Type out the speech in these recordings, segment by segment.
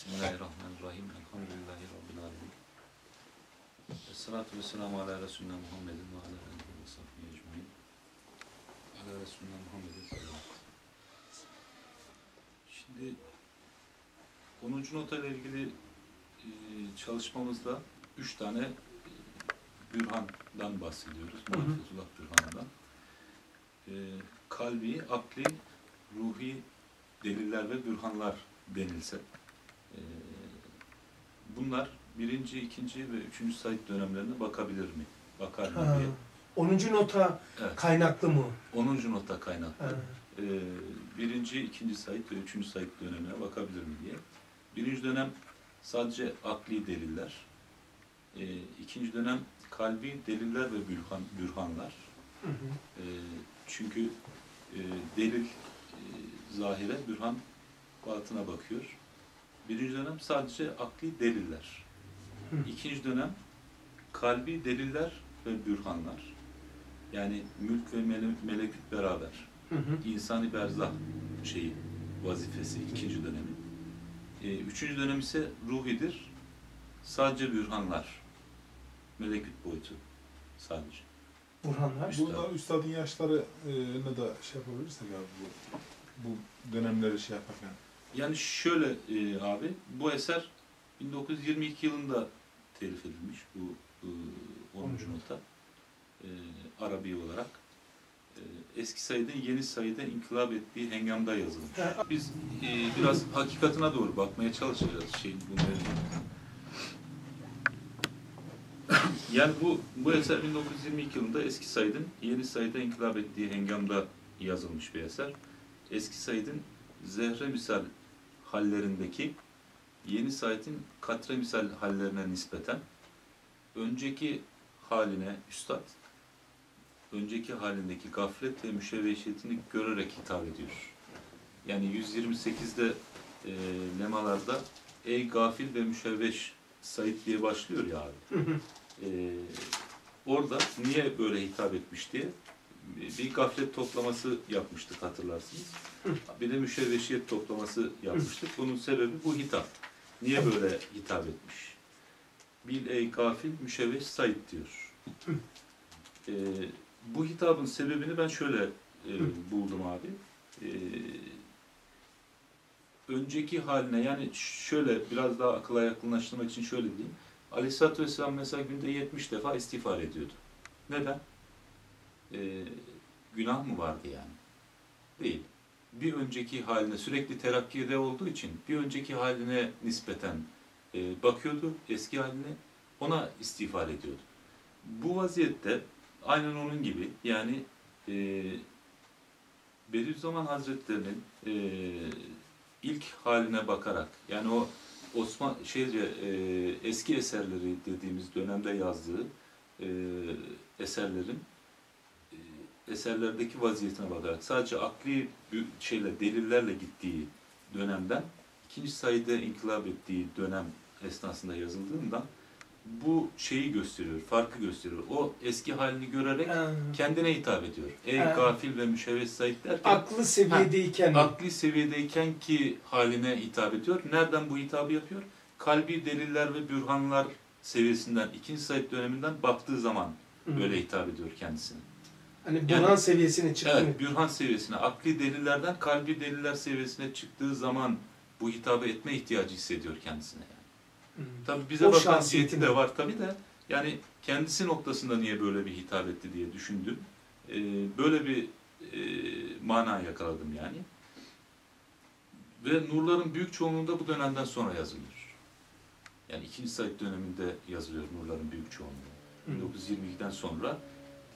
Bismillahirrahmanirrahim. Elhamdülillahi Rabbil alemin. Esselatu vesselamu ala Resulina Muhammedin ve ala alihi ve sahbihi ecmain. Ala Resulina Muhammedin sallallahu Şimdi 10. nota ile ilgili e, çalışmamızda üç tane e, bürhandan bahsediyoruz. Muhafizullah bürhanından. E, kalbi, akli, ruhi deliller ve bürhanlar denilse bunlar birinci, ikinci ve üçüncü Said dönemlerine bakabilir mi? Bakar mı Ha, diye. 10. nota Evet. kaynaklı mı? 10. nota kaynaklı. Ha, Ee, birinci, ikinci Said ve üçüncü Said dönemine bakabilir mi diye. Birinci dönem sadece akli deliller. Ee, ikinci dönem kalbi deliller ve bürhan, bürhanlar. hı hı. Ee, çünkü e, delil e, zahire, bürhan batına bakıyor. Birinci dönem sadece akli deliller. İkinci dönem kalbi deliller ve bürhanlar. Yani mülk ve mele- melekut beraber. Hı hı. İnsani berzah şeyi, vazifesi ikinci dönemi. Ee, üçüncü dönem ise ruhidir. Sadece bürhanlar. Melekut boyutu sadece. Burhanlar. Üstad. Burada üstadın yaşları e, ne da şey yapabilirsek abi bu, bu dönemleri şey yaparken. Yani şöyle e, abi, bu eser 1922 yılında telif edilmiş bu e, 10. Onuncu. nota. E, Arabi olarak. E, eski Said'in yeni Said'e inkılap ettiği hengamda yazılmış. Biz e, biraz hakikatine doğru bakmaya çalışacağız şeyin bu mevzunun. Yani bu bu eser 1922 yılında eski Said'in yeni Said'e inkılap ettiği hengamda yazılmış bir eser. Eski Said'in zehre misal hallerindeki yeni Said'in katre misal hallerine nispeten önceki haline üstad önceki halindeki gaflet ve müşevveşiyetini görerek hitap ediyor. Yani 128'de e, lemalarda ey gafil ve müşevveş Said diye başlıyor ya abi. Ee, orada niye böyle hitap etmiş diye bir gaflet toplaması yapmıştık hatırlarsınız. Bir de müşevveşiyet toplaması yapmıştık. Bunun sebebi bu hitap. Niye böyle hitap etmiş? Bil ey gafil müşevveş Said diyor. Ee, bu hitabın sebebini ben şöyle e, buldum abi. Ee, önceki haline yani şöyle biraz daha akıla yakınlaştırmak için şöyle diyeyim. Aleyhisselatü Vesselam mesela günde 70 defa istiğfar ediyordu. Neden? Ee, günah mı vardı yani? Değil. Bir önceki haline sürekli terakkide olduğu için bir önceki haline nispeten e, bakıyordu eski haline ona istiğfar ediyordu. Bu vaziyette aynen onun gibi yani e, Bediüzzaman Hazretleri'nin e, ilk haline bakarak yani o Osman şeyce e, eski eserleri dediğimiz dönemde yazdığı e, eserlerin e, eserlerdeki vaziyetine bakarak sadece akli şeyle delillerle gittiği dönemden ikinci sayıda inkılap ettiği dönem esnasında yazıldığından bu şeyi gösteriyor, farkı gösteriyor. O eski halini görerek Ha, kendine hitap ediyor. Ey Ha. gafil ve müşevves Said derken aklı seviyedeyken akli seviyedeyken ki haline hitap ediyor. Nereden bu hitabı yapıyor? Kalbi deliller ve bürhanlar seviyesinden, ikinci Said döneminden baktığı zaman böyle hitap ediyor kendisine. Hani Yani- Burhan seviyesine çıktı mı? Evet, bürhan seviyesine, akli delillerden kalbi deliller seviyesine çıktığı zaman bu hitabı etme ihtiyacı hissediyor kendisine. Yani. Tabii bize O bakan niyeti de var tabii de yani kendisi noktasında niye böyle bir hitap etti diye düşündüm. Ee, böyle bir e, mana yakaladım yani. Ve nurların büyük çoğunluğunda bu dönemden sonra yazılıyor. Yani ikinci Said döneminde yazılıyor nurların büyük çoğunluğu. Hı. 1922'den sonra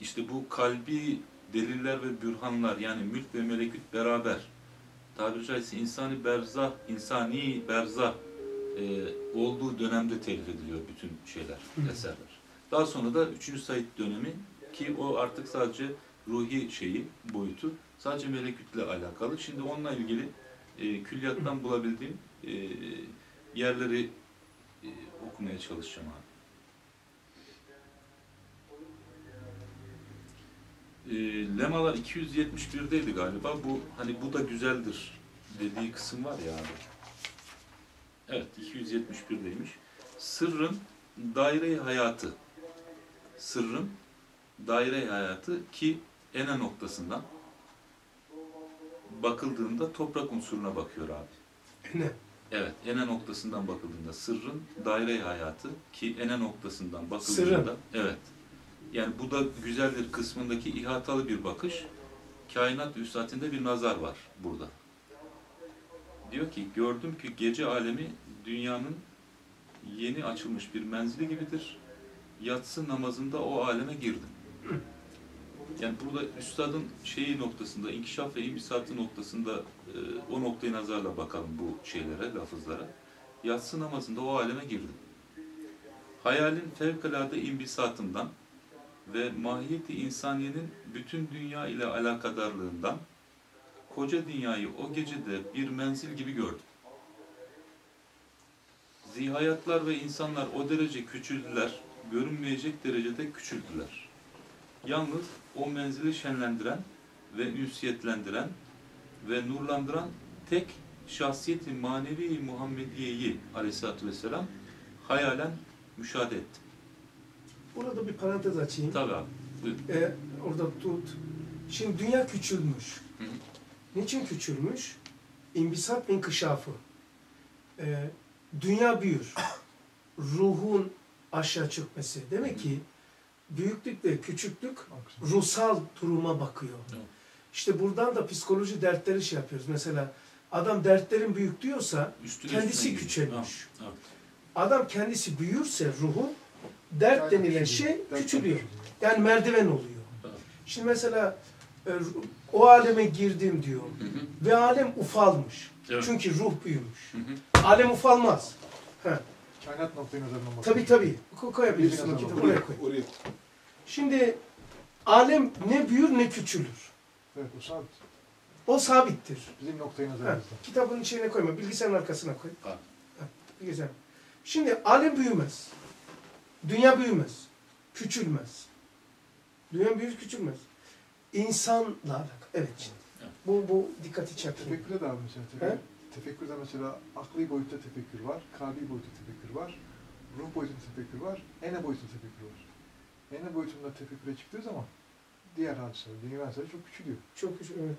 işte bu kalbi deliller ve bürhanlar yani mülk ve melekut beraber tabiri caizse insani berzah, insani berzah e, olduğu dönemde telif ediliyor bütün şeyler, Hı. eserler. Daha sonra da 3. Said dönemi ki o artık sadece ruhi şeyi, boyutu sadece melekütle alakalı. Şimdi onunla ilgili e, külliyattan bulabildiğim e, yerleri e, okumaya çalışacağım abi. E, lemalar 271'deydi galiba. Bu hani bu da güzeldir dediği kısım var ya abi. Evet 271'deymiş. Sırrın daire hayatı. Sırrın daire hayatı ki ene noktasından bakıldığında toprak unsuruna bakıyor abi. Ne? Evet, ene noktasından bakıldığında sırrın daire hayatı ki ene noktasından bakıldığında Sırrın. evet. Yani bu da güzeldir kısmındaki ihatalı bir bakış. Kainat üstadında bir nazar var burada. Diyor ki gördüm ki gece alemi dünyanın yeni açılmış bir menzili gibidir. Yatsı namazında o aleme girdim. Yani burada üstadın şeyi noktasında, inkişaf ve imbisatı noktasında e, o noktayı nazarla bakalım bu şeylere, lafızlara. Yatsı namazında o aleme girdim. Hayalin fevkalade imbisatından ve mahiyeti insaniyenin bütün dünya ile alakadarlığından koca dünyayı o gecede bir menzil gibi gördüm. Zihayatlar ve insanlar o derece küçüldüler, görünmeyecek derecede küçüldüler. Yalnız o menzili şenlendiren ve ünsiyetlendiren ve nurlandıran tek şahsiyeti manevi Muhammediye'yi aleyhissalatü vesselam hayalen müşahede ettim. Burada bir parantez açayım. Tabii abi. buyur. E, orada tut. Şimdi dünya küçülmüş. Hı hı. Niçin küçülmüş? İmbisat inkişafı. E, dünya büyür. Ruhun aşağı çökmesi. Demek ki büyüklük ve küçüklük ruhsal duruma bakıyor. İşte buradan da psikoloji dertleri şey yapıyoruz. Mesela adam dertlerin büyük diyorsa Üstüne kendisi üstüne küçülmüş. Ha. Adam kendisi büyüyürse ruhu dert denilen şey küçülüyor. Yani merdiven oluyor. Şimdi mesela e, o aleme girdim diyor. Hı hı. Ve alem ufalmış. Evet. Çünkü ruh büyümüş. Hı hı. Alem ufalmaz. Ha. Kainat noktayı nazarından bakıyor. Tabii tabii. Ko- Koyabilirsin o Oraya, kitabı oraya koy. oraya. Şimdi alem ne büyür ne küçülür. Evet o sabit. O sabittir. Bizim noktayı nazarımızda. kitabın içine koyma. Bilgisayarın arkasına koy. Ha. Ha, bilgisayar. Şimdi alem büyümez. Dünya büyümez. Küçülmez. Dünya büyür küçülmez. İnsanla alakalı. Evet şimdi. Evet. Bu, bu dikkati çekiyor. Tefekkürde de mesela. Tefekkür, tefekkürde mesela akli boyutta tefekkür var, kalbi boyutta tefekkür var, ruh boyutunda tefekkür var, ene boyutunda tefekkür var. Ene boyutunda tefekküre çıktığı zaman diğer hadiseler, dünya hadiseleri çok küçülüyor. Çok küçük, evet.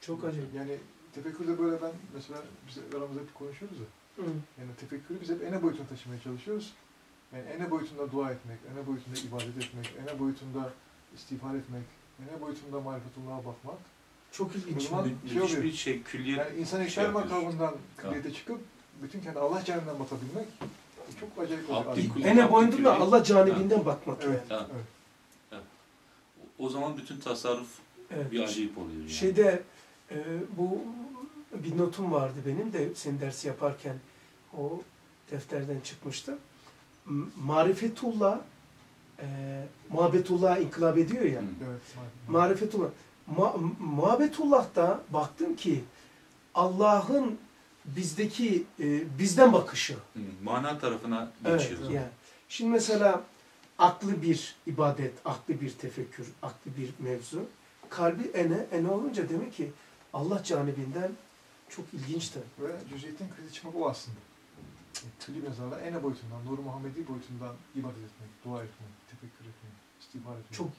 Çok acayip. Yani tefekkürde böyle ben mesela biz aramızda hep konuşuyoruz ya. Hı. Yani tefekkürü biz hep ene boyutuna taşımaya çalışıyoruz. Yani ene boyutunda dua etmek, ene boyutunda ibadet etmek, ene boyutunda istiğfar etmek, ene boyutunda marifetullah'a bakmak. Çok ilginç. Mü- şey Müthiş oluyor. bir şey, külliyet. Yani insan şey makamından külliyete çıkıp bütün kendi Allah cehenneminden bakabilmek çok acayip oluyor. Ene boyunda da Allah canibinden bakmak. Evet. yani. Evet. O zaman bütün tasarruf Evet. bir acayip oluyor yani. Şeyde e, bu bir notum vardı benim de senin dersi yaparken o defterden çıkmıştı. Marifetullah e, muhabbetullah'a inkılap ediyor ya. Evet. Marifetullah. Ma, muhabbetullah'ta baktım ki Allah'ın bizdeki e, bizden bakışı. Hı, Mana tarafına Evet, geçiyor. yani. Şimdi mesela aklı bir ibadet, aklı bir tefekkür, aklı bir mevzu. Kalbi ene, ene olunca demek ki Allah canibinden çok ilginç tabii. Ve cüziyetin krizi çıkmak o aslında. Yani Külli mezarla ene boyutundan, Nur Muhammedi boyutundan ibadet etmek, dua etmek, tefekkür etmek, istiğfar etmek. Çok.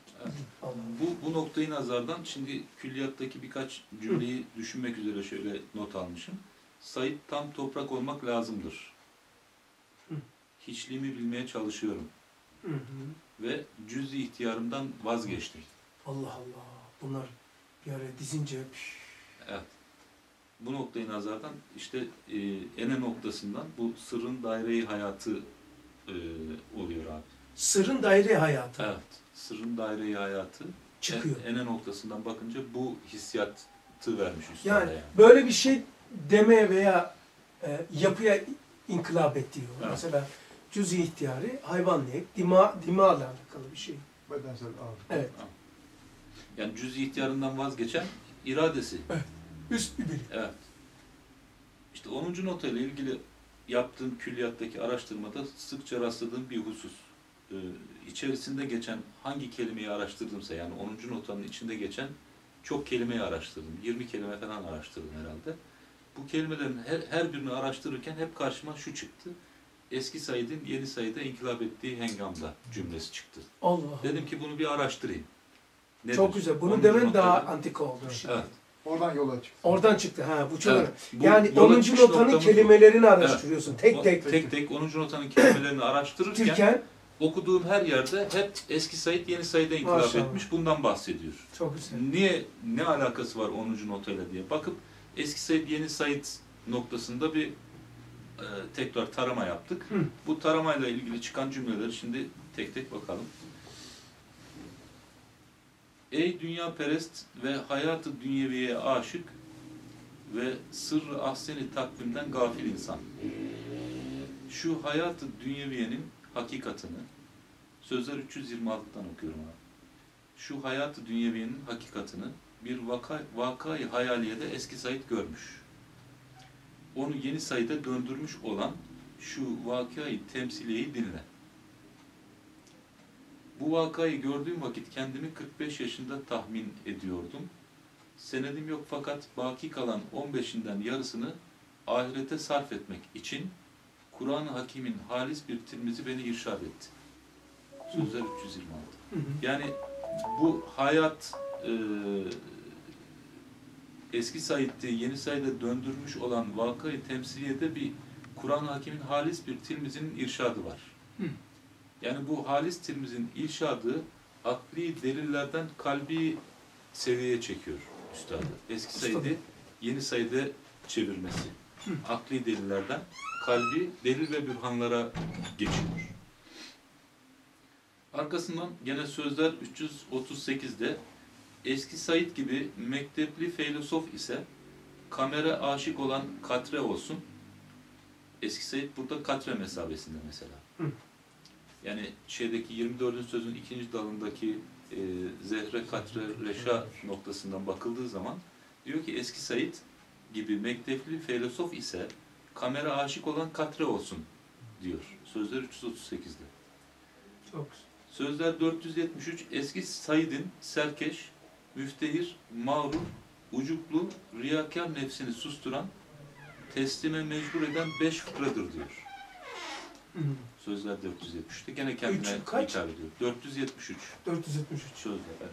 Bu, bu noktayı nazardan şimdi külliyattaki birkaç cümleyi düşünmek üzere şöyle not almışım. Sayıp tam toprak olmak lazımdır. Hiçliğimi bilmeye çalışıyorum. Hı hı. Ve cüz-i ihtiyarımdan vazgeçtim. Allah Allah. Bunlar bir araya dizince Evet. Bu noktayı nazardan işte e, ene noktasından bu sırrın daire hayatı e, oluyor abi. sırrın daire hayatı Evet. Sırrın daire hayatı çıkıyor. en- ene noktasından bakınca bu hissiyatı vermiş üstada Yani yani. böyle bir şey demeye veya e, yapıya inkılap ediyor. Evet. Mesela cüz-i ihtiyari hayvanlık, dima, dimağla alakalı bir şey. Bedensel ağırlık. Evet. Yani cüz-i ihtiyarından vazgeçen iradesi. Üst bir bilim. Evet. İşte 10. nota ile ilgili yaptığım külliyattaki araştırmada sıkça rastladığım bir husus. Ee, içerisinde geçen hangi kelimeyi araştırdımsa yani 10. notanın içinde geçen çok kelimeyi araştırdım. 20 kelime falan araştırdım herhalde. bu kelimelerin her, her birini araştırırken hep karşıma şu çıktı. Eski Said'in yeni Said'e inkılap ettiği hengamda cümlesi çıktı. Allah. Dedim ki bunu bir araştırayım. Nedir? Çok güzel. Bunu demen daha notayla- antika oldu. şimdi. Evet. Oradan yola çıktı. Oradan çıktı. Ha bu çok Evet. önemli. Bu Yani yola 10. çıkış notanın noktamız bu. kelimelerini araştırıyorsun. Tek O- tek. tek tek 10. notanın kelimelerini araştırırken Türken okuduğum her yerde hep eski Said yeni Said'e inkılap Maşallah. etmiş. Bundan bahsediyor. çok güzel. Niye ne alakası var 10. notayla diye bakıp eski Said yeni Said noktasında bir e, tekrar tarama yaptık. Hı. Bu taramayla ilgili çıkan cümleleri şimdi tek tek bakalım. Ey dünya perest ve hayatı dünyeviye aşık ve sırrı ahseni takvimden gafil insan. Şu hayatı dünyeviyenin hakikatını, sözler 326'dan okuyorum abi. Şu hayatı dünyeviyenin hakikatını bir vaka, vakayı hayaliyede eski Said görmüş. Onu yeni Said'e döndürmüş olan şu vakayı temsiliyeyi dinle. Bu vakayı gördüğüm vakit kendimi 45 yaşında tahmin ediyordum. Senedim yok fakat baki kalan 15'inden yarısını ahirete sarf etmek için Kur'an-ı Hakim'in halis bir tilmizi beni irşad etti. Sözler 326. Hı hı. Yani bu hayat e, eski Said'de yeni Said'e döndürmüş olan vakayı temsiliyede bir Kur'an-ı Hakim'in halis bir tilmizinin irşadı var. Hı. Yani bu halis tilmizin irşadı akli delillerden kalbi seviyeye çekiyor üstadı. Eski. Said'i yeni Said'e çevirmesi. Akli delillerden kalbi delil ve bürhanlara geçiyor. Arkasından gene sözler 338'de eski Said gibi mektepli filozof ise kamera aşık olan katre olsun. Eski Said burada katre mesabesinde mesela. Yani şeydeki 24. sözün ikinci dalındaki e, zehre katre reşa noktasından bakıldığı zaman diyor ki eski Said gibi mektepli filozof ise kamera aşık olan katre olsun diyor. Sözler 338'de. Çok. Sözler 473 eski Said'in serkeş, müftehir, mağrur, ucuklu, riyakar nefsini susturan, teslime mecbur eden beş fıkradır diyor. Sözler 473'te gene kendine Üç, kaç? hitap ediyor. 473 473. sözler. evet.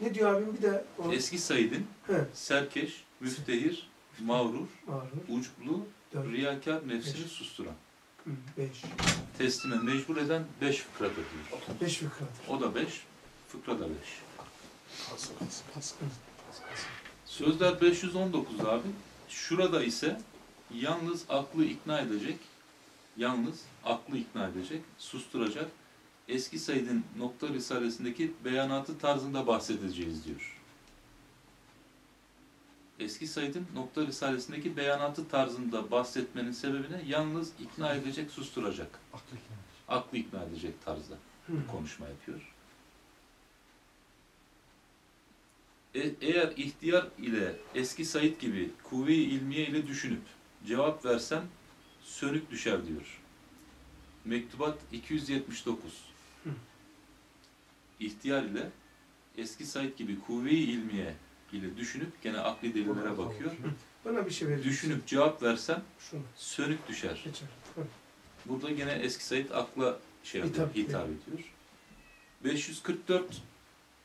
Ne diyor abim bir de o Eski Said'in He, serkeş, müftehir, mağrur, var. ucuklu, Dört, riyakar nefsini Beş. susturan, hı, beş. teslime mecbur eden beş fıkradır diyor. Beş fıkradır. O da beş, fıkra da beş. Sözler 519 abi. Şurada ise yalnız aklı ikna edecek, yalnız aklı ikna edecek, susturacak, eski Said'in nokta risalesindeki beyanatı tarzında bahsedeceğiz diyor. Eski Said'in nokta risalesindeki beyanatı tarzında bahsetmenin sebebine yalnız ikna edecek, susturacak, Aklı ikna. aklı ikna edecek tarzda konuşma yapıyor. E- eğer ihtiyar ile eski Said gibi kuvve-i ilmiye ile düşünüp cevap versem sönük düşer diyor. Mektubat 279. Hı. İhtiyar ile eski Said gibi kuvve-i ilmiye ile düşünüp gene akli delillere bakıyor. Bana bir şey verir. Düşünüp cevap versem Şunu sönük düşer. geçer. Hı. Burada gene eski Said akla şey yapıyor, Hitap hitap, ediyor. 544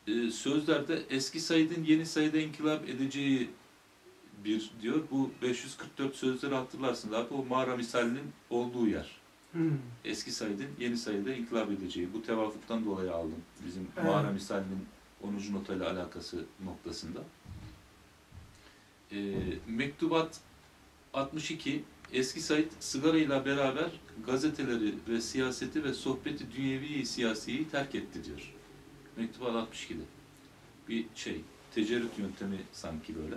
e, sözlerde eski Said'in yeni Said'e inkılap edeceği bir diyor. Bu 544 sözleri hatırlarsınız abi. O mağara misalinin olduğu yer. Hı. Eski Said'in yeni Said'e inkılap edeceği. Bu tevafuktan dolayı aldım. Bizim Evet. mağara misalinin 10. notayla alakası noktasında. E, mektubat 62 Eski Said sigarayla beraber gazeteleri ve siyaseti ve sohbeti dünyevi siyasiyi terk etti diyor. Mektubat 62'de. Bir şey, tecerrüt yöntemi sanki böyle.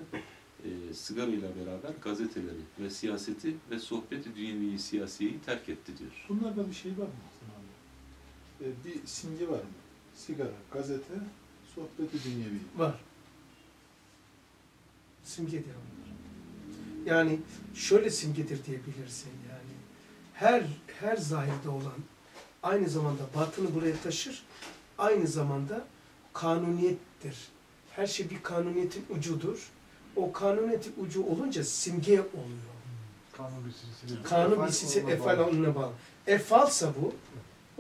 E, sigarayla beraber gazeteleri ve siyaseti ve sohbeti dünyevi siyasiyi terk etti diyor. Bunlarda bir şey var mı? Ee, bir simge var mı? Sigara, gazete, sohbeti dünyevi. Var. Simgedir onlar. Yani şöyle simgedir diyebilirsin yani. Her her zahirde olan aynı zamanda batını buraya taşır. Aynı zamanda kanuniyettir. Her şey bir kanuniyetin ucudur. O kanuniyeti ucu olunca simge oluyor. Kanun bir silsile. Kanun Efal bir silsile efal bağlı. onunla bağlı. Efalsa bu,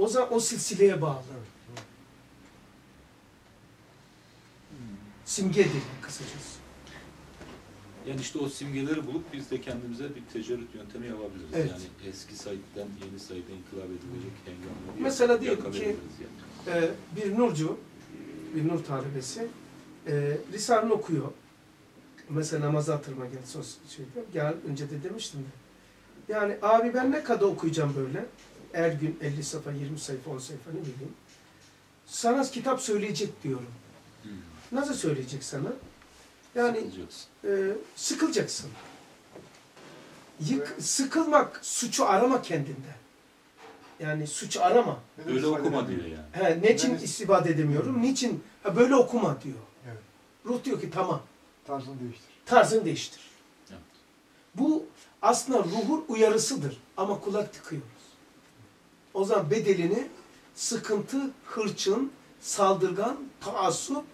o zaman o silsileye bağlı. Evet, doğru. Simgedir kısacası. Yani işte o simgeleri bulup biz de kendimize bir tecerrüt yöntemi yapabiliriz. Evet. Yani eski Said'den yeni Said'e inkılap edilecek hengamları Mesela diyelim ki- yani. Ee, bir nurcu, bir nur talebesi e, Risale'ni okuyor. Mesela namaza hatırıma geldi sos şeyde. Gel önce de demiştim de. Yani abi ben ne kadar okuyacağım böyle? Her gün 50 sayfa, 20 sayfa, 10 sayfa ne bileyim. Sana kitap söyleyecek diyorum. Hmm. Nasıl söyleyecek sana? Yani Sıkılacaksın. e, sıkılacaksın. Yık, sıkılmak, suçu arama kendinde. Yani suç arama. Neden Öyle istifade okuma diyor yani. He, niçin Ben- istibade edemiyorum? Niçin? Ha, böyle okuma diyor. Evet. Ruh diyor ki tamam, Tarzını değiştir. tarzını değiştir. Evet. Bu aslında ruhun uyarısıdır ama kulak tıkıyoruz. O zaman bedelini sıkıntı, hırçın, saldırgan, taassup,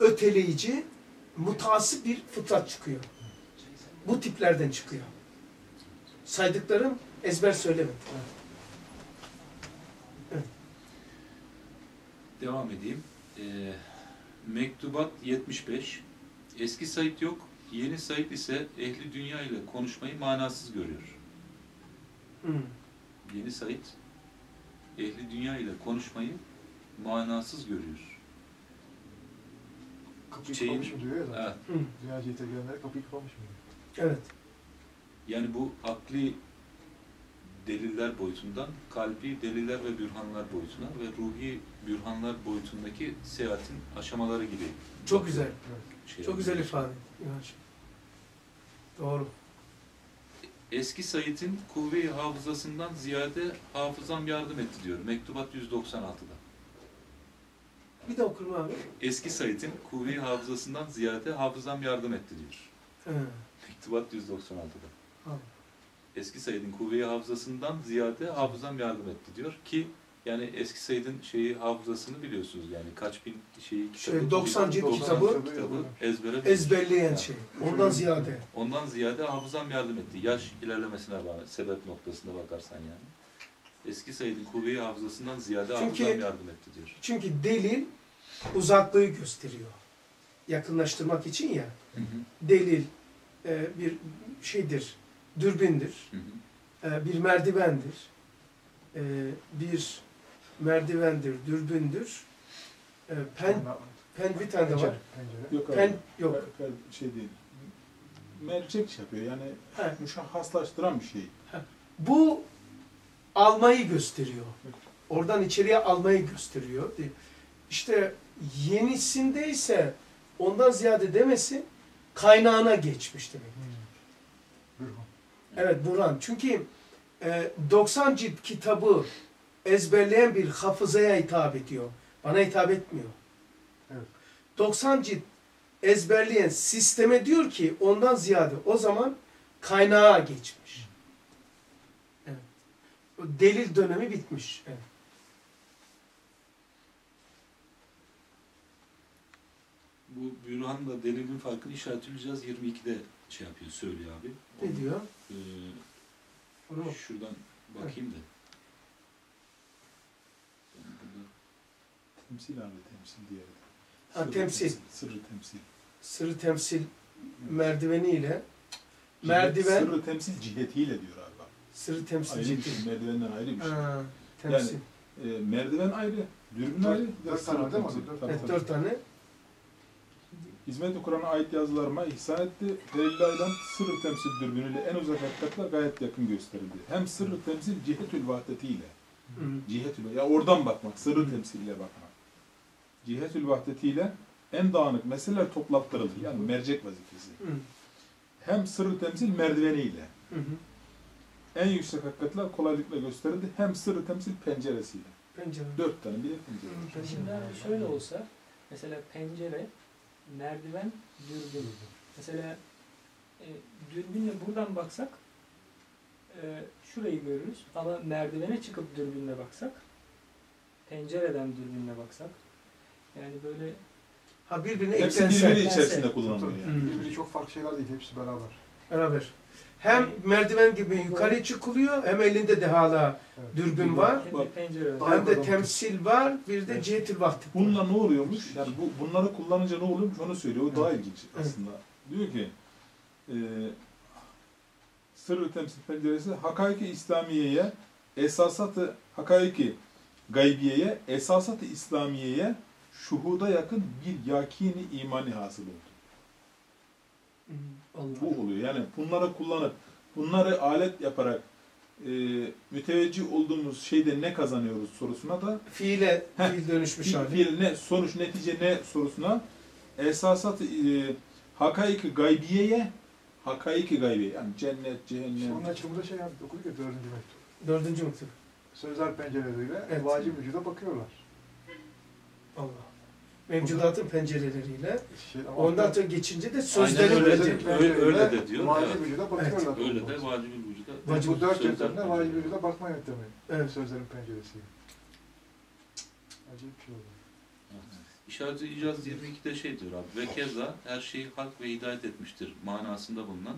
öteleyici, mutasip bir fıtrat çıkıyor. Bu tiplerden çıkıyor. Saydıklarım ezber söylemedim. Devam edeyim. Ee, mektubat 75. Eski Said yok. Yeni Said ise ehli dünya ile konuşmayı manasız görüyor. Hmm. Yeni Said ehli dünya ile konuşmayı manasız görüyor. Kapıyı Şeyin- kapamış mı diyor ya zaten. Evet. Dünya cihete gelenlere kapıyı kapamış mı diyor. Evet. Yani bu akli deliller boyutundan kalbi deliller ve bürhanlar boyutuna ve ruhi bürhanlar boyutundaki seyahatin aşamaları gibi. Çok güzel. Şey Çok güzel ifade. İnanç. Doğru. Eski Said'in kuvve-i hafızasından ziyade hafızam yardım etti diyor. Mektubat 196'da. Bir de okur mu abi? Eski Said'in kuvve-i hafızasından ziyade hafızam yardım etti diyor. He. Mektubat 196'da. Tamam. Eski Said'in kuvve-i hafızasından ziyade hafızam yardım etti diyor ki yani eski Said'in şeyi hafızasını biliyorsunuz yani kaç bin şeyi Şey, 90 cilt 90 kitabı kitabı ezbere. Ezberleyen Ya. şey. Ondan ziyade. Ondan ziyade hafızam yardım etti. Yaş ilerlemesine bağlı, sebep noktasında bakarsan yani. Eski Said'in kuvve-i hafızasından ziyade Çünkü- hafızam yardım etti diyor. Çünkü delil uzaklığı gösteriyor. Yakınlaştırmak için ya. Hı hı. Delil e, bir şeydir, dürbündür, Hı hı. e, bir merdivendir. E, bir merdivendir, dürbündür. E, pen, pen bir tane var. Yok abi. Pen yok. Per- per- şey değil. Mercek şey yapıyor yani He. müşahhaslaştıran bir şey. Bu almayı gösteriyor. Oradan içeriye almayı gösteriyor. İşte yenisinde ise ondan ziyade demesin kaynağına geçmiş demek. Hmm. Evet Burhan. Çünkü e, 90 cilt kitabı ezberleyen bir hafızaya hitap ediyor. Bana hitap etmiyor. Evet. 90 cilt ezberleyen sisteme diyor ki ondan ziyade o zaman kaynağa geçmiş. Evet. O delil dönemi bitmiş. Evet. Bu Bürhan'la delilin farkını işaretleyeceğiz 22'de şey yapıyor, söylüyor abi. Ne diyor? Onu mu? şuradan bakayım da. Ben burada- Temsil abi temsil diye. Ha, Sırrı temsil. Sırrı temsil. Sırrı temsil merdiveniyle Cihet- merdiven Sırrı temsil cihetiyle diyor abi. bak. sırrı temsil Ayrı şey. Merdivenden ayrı bir şey. Ha, temsil. E, merdiven ayrı. Dürbün ayrı. dört tane değil mi? Dört- Evet, dört tane. Hizmet-i Kur'an'a ait yazılarıma ihsan etti. Delillayla sırrı temsil dürbünüyle en uzak hakikatle gayet yakın gösterildi. Hem sırrı temsil cihetül vahdetiyle. Cihetül ya oradan bakmak, sırrı temsiliyle bakmak. Cihetül vahdetiyle en dağınık meseleler toplattırıldı. Yani mercek vazifesi. Hı. Hem sırrı temsil merdiveniyle. Hı hı. En yüksek hakikatler kolaylıkla gösterildi. Hem sırrı temsil penceresiyle. Pencere. Dört tane bir de pencere. Hı. Şimdi abi şöyle olsa, mesela pencere, merdiven, dürbün. Mesela e, dürbünle buradan baksak, e, şurayı görürüz. Ama merdivene çıkıp dürbünle baksak, pencereden dürbünle baksak, yani böyle Ha birbirine Hepsi eklensel. birbiri içerisinde kullanılıyor yani. Birbiri çok farklı şeyler değil, hepsi beraber. Beraber. Hem merdiven gibi yukarı çıkılıyor hem elinde de hala Evet. dürbün var. Hem de pencere Daha Hem de temsil var bir de Evet. cihetil vakti. Bununla ne oluyormuş? Yani bu, bunları kullanınca ne oluyormuş onu söylüyor. O daha ilginç Evet. aslında. Diyor ki e, Sır ve Temsil Penceresi Hakaiki İslamiye'ye esasatı Hakaiki Gaybiye'ye esasatı İslamiye'ye şuhuda yakın bir yakini imani hasıl oldu. Hmm, Allah. Bu oluyor. Yani bunları kullanıp bunları alet yaparak e, müteveccih olduğumuz şeyde ne kazanıyoruz sorusuna da Fiile, Heh. fiil dönüşmüş bir, hali. bir ne sonuç netice ne sorusuna esasat e, hakaiki gaybiyeye hakaiki gaybiye yani cennet cehennem onun açılımında şey yaptı, okuduk ya dördüncü mektup. Dördüncü mektup. Sözler pencereleriyle Evet. vacip vücuda bakıyorlar. Allah. Mevcudatın pencereleriyle. Şey, ama Ondan sonra geçince de Aynen sözlerin öyle, de- öyle, öyle de diyor. Evet. vücuda bakıyorlar. Öyle de vacib vücuda. Vacib- Bu dört yöntemle vacip vücuda bakma yöntemi. Evet. Sözlerin penceresi. Acayip bir şey oldu. İşaret-i İcaz 22'de şey diyor abi. Ve keza her şeyi halk ve hidayet etmiştir manasında bulunan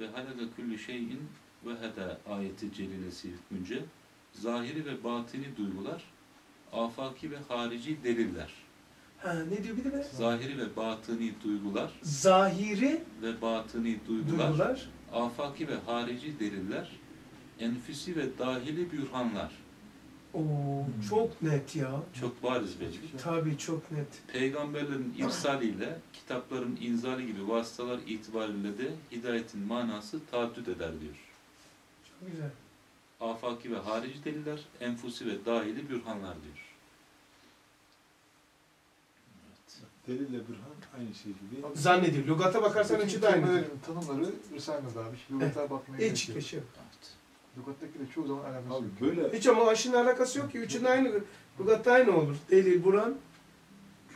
ve halaka küllü şeyin ve hede ayeti celilesi hükmünce zahiri ve batini duygular, afaki ve harici deliller. Ha, ne diyor bir de be? Zahiri ve batini duygular Zahiri ve batini duygular, duygular. afaki ve harici deliller, enfüsi ve dahili bürhanlar. Oo, çok net ya. Çok bariz belli. Tabii çok net. Peygamberlerin irsaliyle, kitapların inzali gibi vasıtalar itibariyle de hidayetin manası taaddüt eder diyor. Çok güzel. Afaki ve harici deliller, enfusi ve dahili bürhanlar diyor. Delille bürhan aynı şey gibi. Zannediyor. Lügata bakarsan Bütün üçü de aynı. kelimelerin tanımları Risale'de abi. Hiç lügata bakmaya gerek Hiç şey yok. Lügattaki de çoğu zaman alakası Abi yok. böyle Hiç ama aşının alakası yok ki. Üçünün aynı. Lügatta aynı olur. Delil, Buran.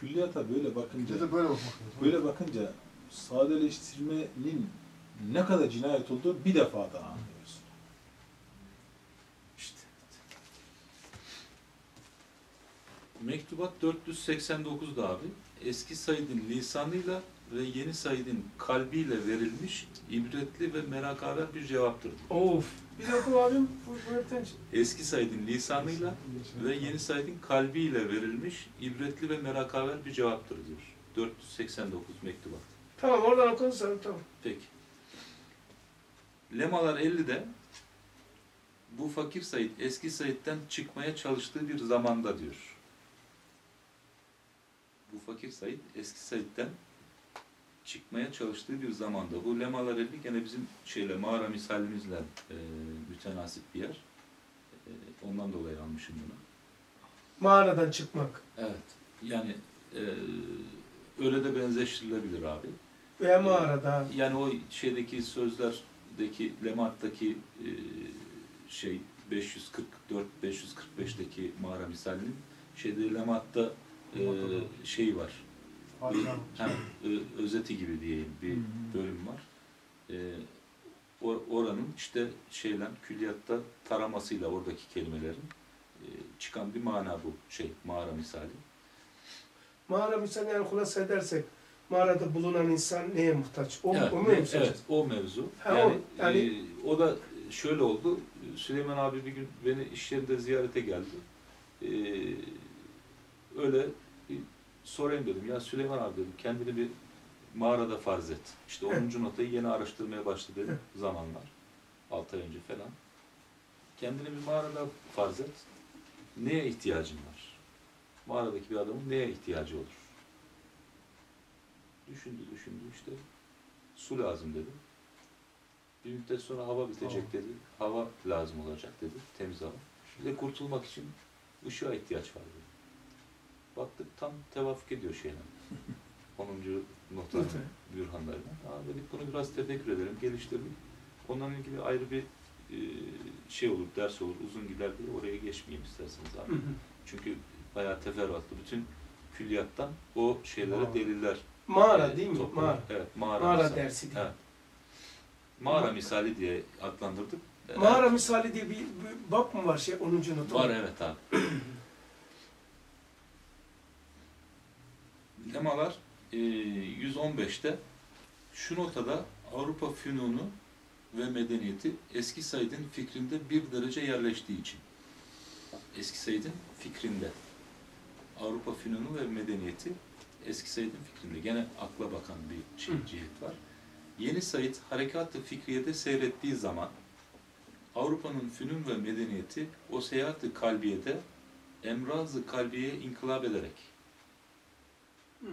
külliyata böyle bakınca Bize de böyle bakmak lazım. böyle bakınca sadeleştirmenin ne kadar cinayet olduğunu bir defa daha anlıyoruz. İşte. Mektubat 489'da abi, eski Said'in lisanıyla ve yeni Said'in kalbiyle verilmiş ibretli ve merakaver bir cevaptır. Of. Bir oku abim. Bu, bu hepten- Eski Said'in lisanıyla ve yeni Said'in kalbiyle verilmiş ibretli ve merakaver bir cevaptır diyor. 489 mektubat. Tamam oradan okursan tamam. Peki. Lemalar 50'de bu fakir Said eski Said'den çıkmaya çalıştığı bir zamanda diyor. Bu fakir Said eski Said'den çıkmaya çalıştığı bir zamanda. Bu Lemalar 50 gene bizim şeyle mağara misalimizle e, mütenasip bir yer. E, ondan dolayı almışım bunu. Mağaradan çıkmak. Evet. Yani e, öyle de benzeştirilebilir abi. Veya mağarada. Yani o şeydeki sözlerdeki Lemat'taki e, şey 544 545'teki mağara misalinin şeyde Lemat'ta e, şey var. Harika. Hem ö- özeti gibi diyeyim bir bölüm var. E, or- oranın işte şeyle külliyatta taramasıyla oradaki kelimelerin e, çıkan bir mana bu şey mağara misali. Mağara misal yani kulasa edersek mağarada bulunan insan neye muhtaç? O, evet, o me- mevzu. evet, o mevzu. Ha, yani, o, yani- e, o da şöyle oldu. Süleyman abi bir gün beni iş yerinde ziyarete geldi. E, öyle sorayım dedim. Ya Süleyman abi dedim kendini bir mağarada farz et. İşte 10. notayı yeni araştırmaya başladı zamanlar. 6 ay önce falan. Kendini bir mağarada farz et. Neye ihtiyacın var? Mağaradaki bir adamın neye ihtiyacı olur? Düşündü düşündü işte su lazım dedi. Bir müddet sonra hava bitecek dedi. Hava lazım olacak dedi. Temiz hava. Bir de kurtulmak için ışığa ihtiyaç var dedi. Baktık tam tevafuk ediyor şeyle. 10. noktanın Evet. bürhanlarına. Aa dedik bunu biraz tefekkür edelim, geliştirdik. Onunla ilgili ayrı bir e, şey olur, ders olur, uzun gider diye oraya geçmeyeyim isterseniz abi. Hı hı. Çünkü bayağı teferruatlı. Bütün külliyattan o şeylere Mağara. deliller. Mağara e, değil mi? toplanır. Mağara. Evet, mağara, Mağara misali. dersi diye. Evet. Mağara misali diye adlandırdık. Mağara misali diye bir, bir bab mı var şey 10. nota? Var evet abi. lemalar e, 115'te şu notada Avrupa fünunu ve medeniyeti eski Said'in fikrinde bir derece yerleştiği için. Eski Said'in fikrinde. Avrupa fünunu ve medeniyeti eski Said'in fikrinde. Gene akla bakan bir şey, cihet var. Yeni Said harekat-ı fikriyede seyrettiği zaman Avrupa'nın fünun ve medeniyeti o seyahat-ı kalbiyede emraz-ı kalbiye inkılap ederek Hı.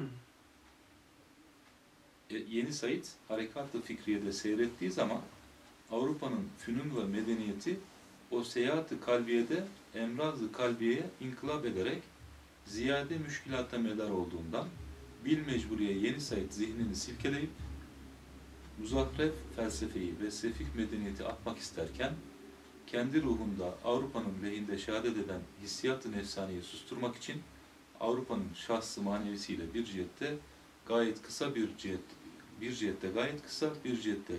E, Yeni Said harekat-ı fikriyede seyrettiği zaman Avrupa'nın fünun ve medeniyeti o seyahat-ı kalbiyede emraz-ı kalbiyeye inkılap ederek ziyade müşkilata medar olduğundan bil mecburiye Yeni Said zihnini silkeleyip muzahref felsefeyi ve sefik medeniyeti atmak isterken kendi ruhunda Avrupa'nın lehinde şehadet eden hissiyat-ı nefsaniyi susturmak için Avrupa'nın şahsı manevisiyle bir cihette gayet kısa bir cihet, bir cihette gayet kısa, bir cihette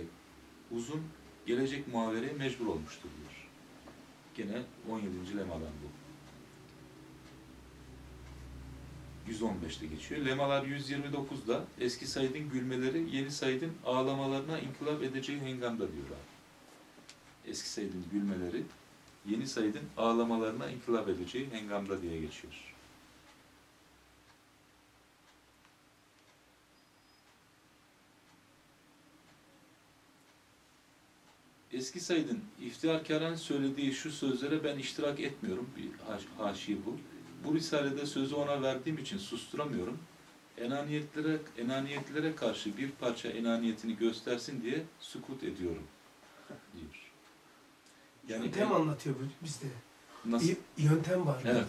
uzun, gelecek muhavereye mecbur olmuştur diyor. Gene 17. lemadan bu. 115'te geçiyor. Lemalar 129'da eski Said'in gülmeleri yeni Said'in ağlamalarına inkılap edeceği hengamda diyor abi. Eski Said'in gülmeleri yeni Said'in ağlamalarına inkılap edeceği hengamda diye geçiyor. Eski Said'in iftiharkarane söylediği şu sözlere ben iştirak etmiyorum. Bir haş- haşi bu. Bu risalede sözü ona verdiğim için susturamıyorum. Enaniyetlere, enaniyetlere karşı bir parça enaniyetini göstersin diye sukut ediyorum. Diyor. Yani Yöntem anlatıyor bu bizde. nasıl? Bir yöntem var Evet. burada.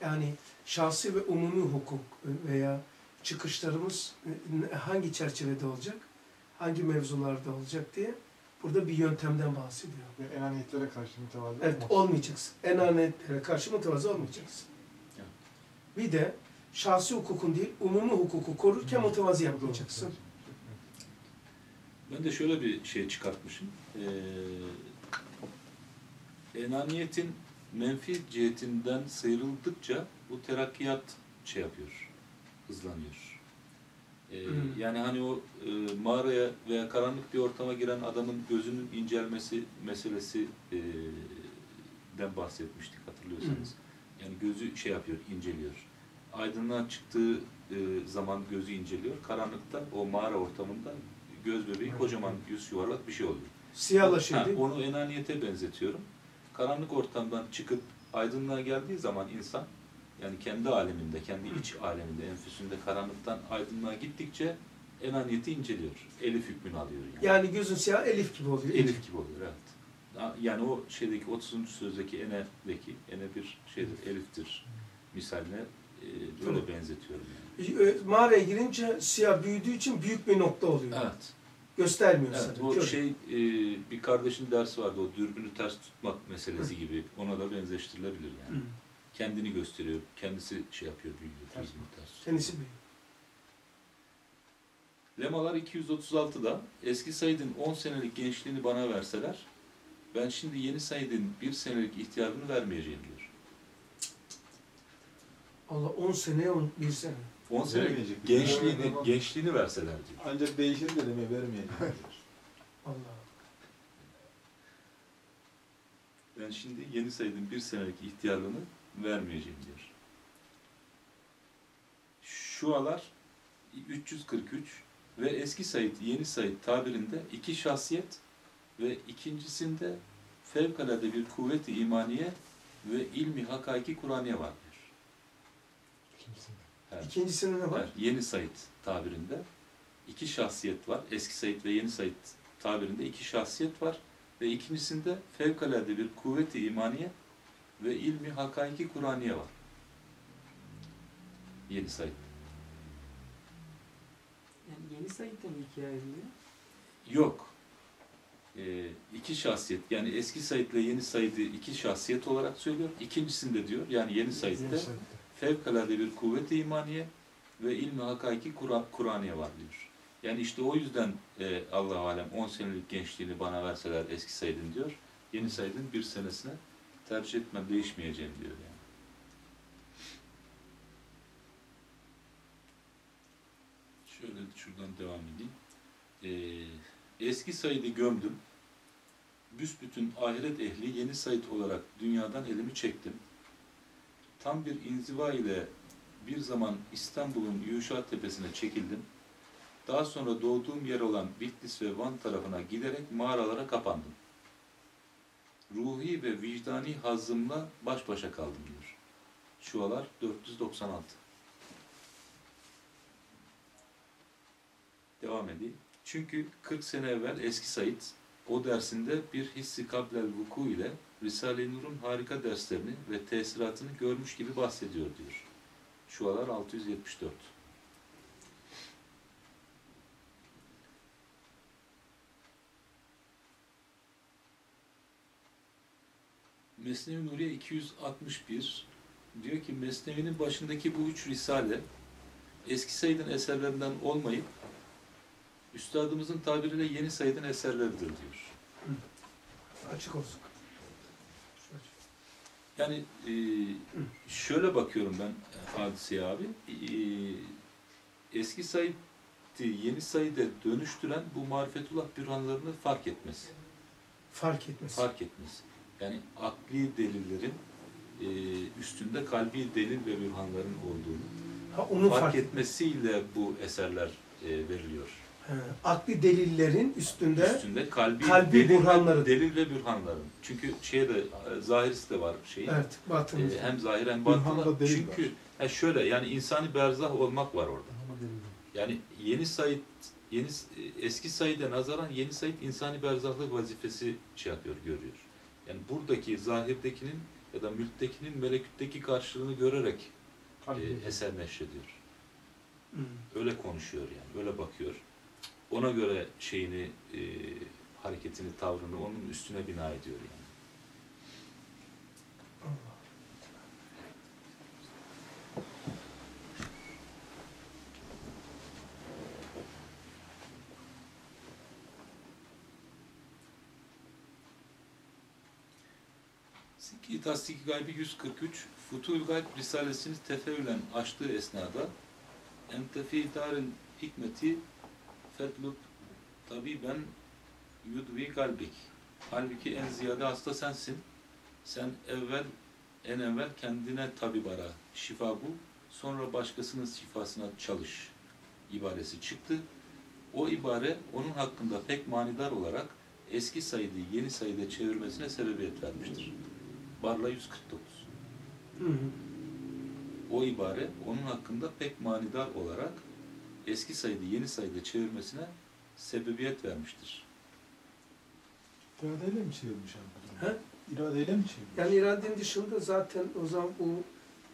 Yani şahsi ve umumi hukuk veya çıkışlarımız hangi çerçevede olacak, hangi mevzularda olacak diye burada bir yöntemden bahsediyor. Ve enaniyetlere karşı mütevazı Evet, olmaz. olmayacaksın. Enaniyetlere karşı mütevazı olmayacaksın. Evet. Bir de şahsi hukukun değil, umumi hukuku korurken Hı. mütevazı yapmayacaksın. Ben de şöyle bir şey çıkartmışım. Ee, enaniyetin menfi cihetinden sıyrıldıkça bu terakkiyat şey yapıyor, hızlanıyor. Hmm. Yani hani o e, mağaraya veya karanlık bir ortama giren adamın gözünün incelmesi meselesi e, den bahsetmiştik hatırlıyorsanız. Yani gözü şey yapıyor, inceliyor. Aydınlığa çıktığı e, zaman gözü inceliyor. Karanlıkta o mağara ortamında göz bebeği Evet. kocaman yüz yuvarlak bir şey oluyor. Siyahlaşıyor değil mi? onu enaniyete benzetiyorum. Karanlık ortamdan çıkıp aydınlığa geldiği zaman insan yani kendi aleminde, kendi iç aleminde, enfüsünde karanlıktan aydınlığa gittikçe enaniyeti inceliyor. Elif hükmünü alıyor yani. Yani gözün siyah elif gibi oluyor. Elif gibi oluyor evet. Yani o şeydeki 30. sözdeki enedeki ene bir şeydir, eliftir misaline e, böyle benzetiyorum yani. E, Mağaraya girince siyah büyüdüğü için büyük bir nokta oluyor. Evet. Göstermiyor Evet, sana. o kör. şey e, bir kardeşin dersi vardı o dürbünü ters tutmak meselesi gibi ona da benzeştirilebilir yani. Hı. Kendini gösteriyor, kendisi şey yapıyor, büyüyor. Ters dürbünü ters. Kendisi büyük. Lemalar 236'da eski Said'in 10 senelik gençliğini bana verseler ben şimdi yeni Said'in bir senelik ihtiyarını vermeyeceğim diyor. Allah 10 sene, 11 sene. 10 senelik Vermeyecek. gençliğini, gençliğini verseler diyor. Ancak değişir de demeye vermeyelim. Allah. Ben şimdi yeni Said'in bir senelik ihtiyarlığını vermeyeceğim diyor. Şualar 343 ve eski Said, yeni Said tabirinde iki şahsiyet ve ikincisinde fevkalade bir kuvvet-i imaniye ve ilmi hakaiki Kur'aniye var diyor. İkincisinde. Evet. İkincisinde ne var? Evet, yeni Said tabirinde iki şahsiyet var. Eski Said ve yeni Said tabirinde iki şahsiyet var. Ve ikincisinde fevkalade bir kuvvet-i imaniye ve ilmi hakaiki Kur'aniye var. Yeni Said. Yani yeni Said'den ikiye ayrılıyor. Yok. Ee, iki şahsiyet. Yani eski Said ile yeni Said'i iki şahsiyet olarak söylüyor. İkincisinde diyor yani yeni Said'de Said'de. fevkalade bir kuvvet-i imaniye ve ilmi hakaiki Kur'an Kur'aniye var diyor. Yani işte o yüzden e, Allah alem 10 senelik gençliğini bana verseler eski Said'in diyor. Yeni Said'in bir senesine tercih etmem, değişmeyeceğim diyor yani. Şöyle şuradan devam edeyim. Ee, eski Said'i gömdüm. Büsbütün ahiret ehli yeni Said olarak dünyadan elimi çektim. Tam bir inziva ile bir zaman İstanbul'un Yuşa tepesine çekildim. Daha sonra doğduğum yer olan Bitlis ve Van tarafına giderek mağaralara kapandım. Ruhi ve vicdani hazzımla baş başa kaldım diyor. Şualar 496. Devam edeyim. Çünkü 40 sene evvel eski Said o dersinde bir hissi kablel vuku ile Risale-i Nur'un harika derslerini ve tesiratını görmüş gibi bahsediyor diyor. Şualar 674. Mesnevi Nuriye 261 diyor ki Mesnevi'nin başındaki bu üç risale eski Said'in eserlerinden olmayıp üstadımızın tabiriyle yeni Said'in eserleridir diyor. Açık olsun. Yani e, şöyle bakıyorum ben hadiseye abi. E, eski Said'i yeni Said'e dönüştüren bu marifetullah bürhanlarını fark etmesi. Fark etmez. Fark etmesi. Yani akli delillerin e, üstünde kalbi delil ve bürhanların olduğunu Ha, onu fark, fark, etmesiyle bu eserler e, veriliyor. He, akli delillerin üstünde Üstünde kalbi, kalbi delil, ve- burhanları. delil ve bürhanların. Çünkü şeyde e, zahirisi de var şeyin. evet batın. Ee, hem zahir hem delil Çünkü ha şöyle yani insani berzah olmak var orada. Yani yeni Said yeni eski Said'e nazaran yeni Said insani berzahlık vazifesi şey yapıyor, görüyor. Yani buradaki zahirdekinin ya da mülktekinin melekütteki karşılığını görerek e, eser neşrediyor. Hmm. Öyle konuşuyor yani, öyle bakıyor. Ona göre şeyini, e, hareketini, tavrını onun üstüne bina ediyor yani. Allah. Sikki Tasdiki Gaybi 143 Futuhul Gayb Risalesini tefeülen açtığı esnada Entefi Darın Hikmeti Fetlub Tabiben Yudvi Galbik Halbuki en ziyade hasta sensin. Sen evvel en evvel kendine tabip ara, şifa bul, sonra başkasının şifasına çalış ibaresi çıktı. O ibare onun hakkında pek manidar olarak eski sayıyı yeni sayıda çevirmesine sebebiyet vermiştir. Barla 149. Hı hı. O ibare onun hakkında pek manidar olarak eski sayıda yeni sayıda çevirmesine sebebiyet vermiştir. İradeyle mi çevirmiş abi? He? İradeyle mi çevirmiş? Yani iradenin dışında zaten o zaman bu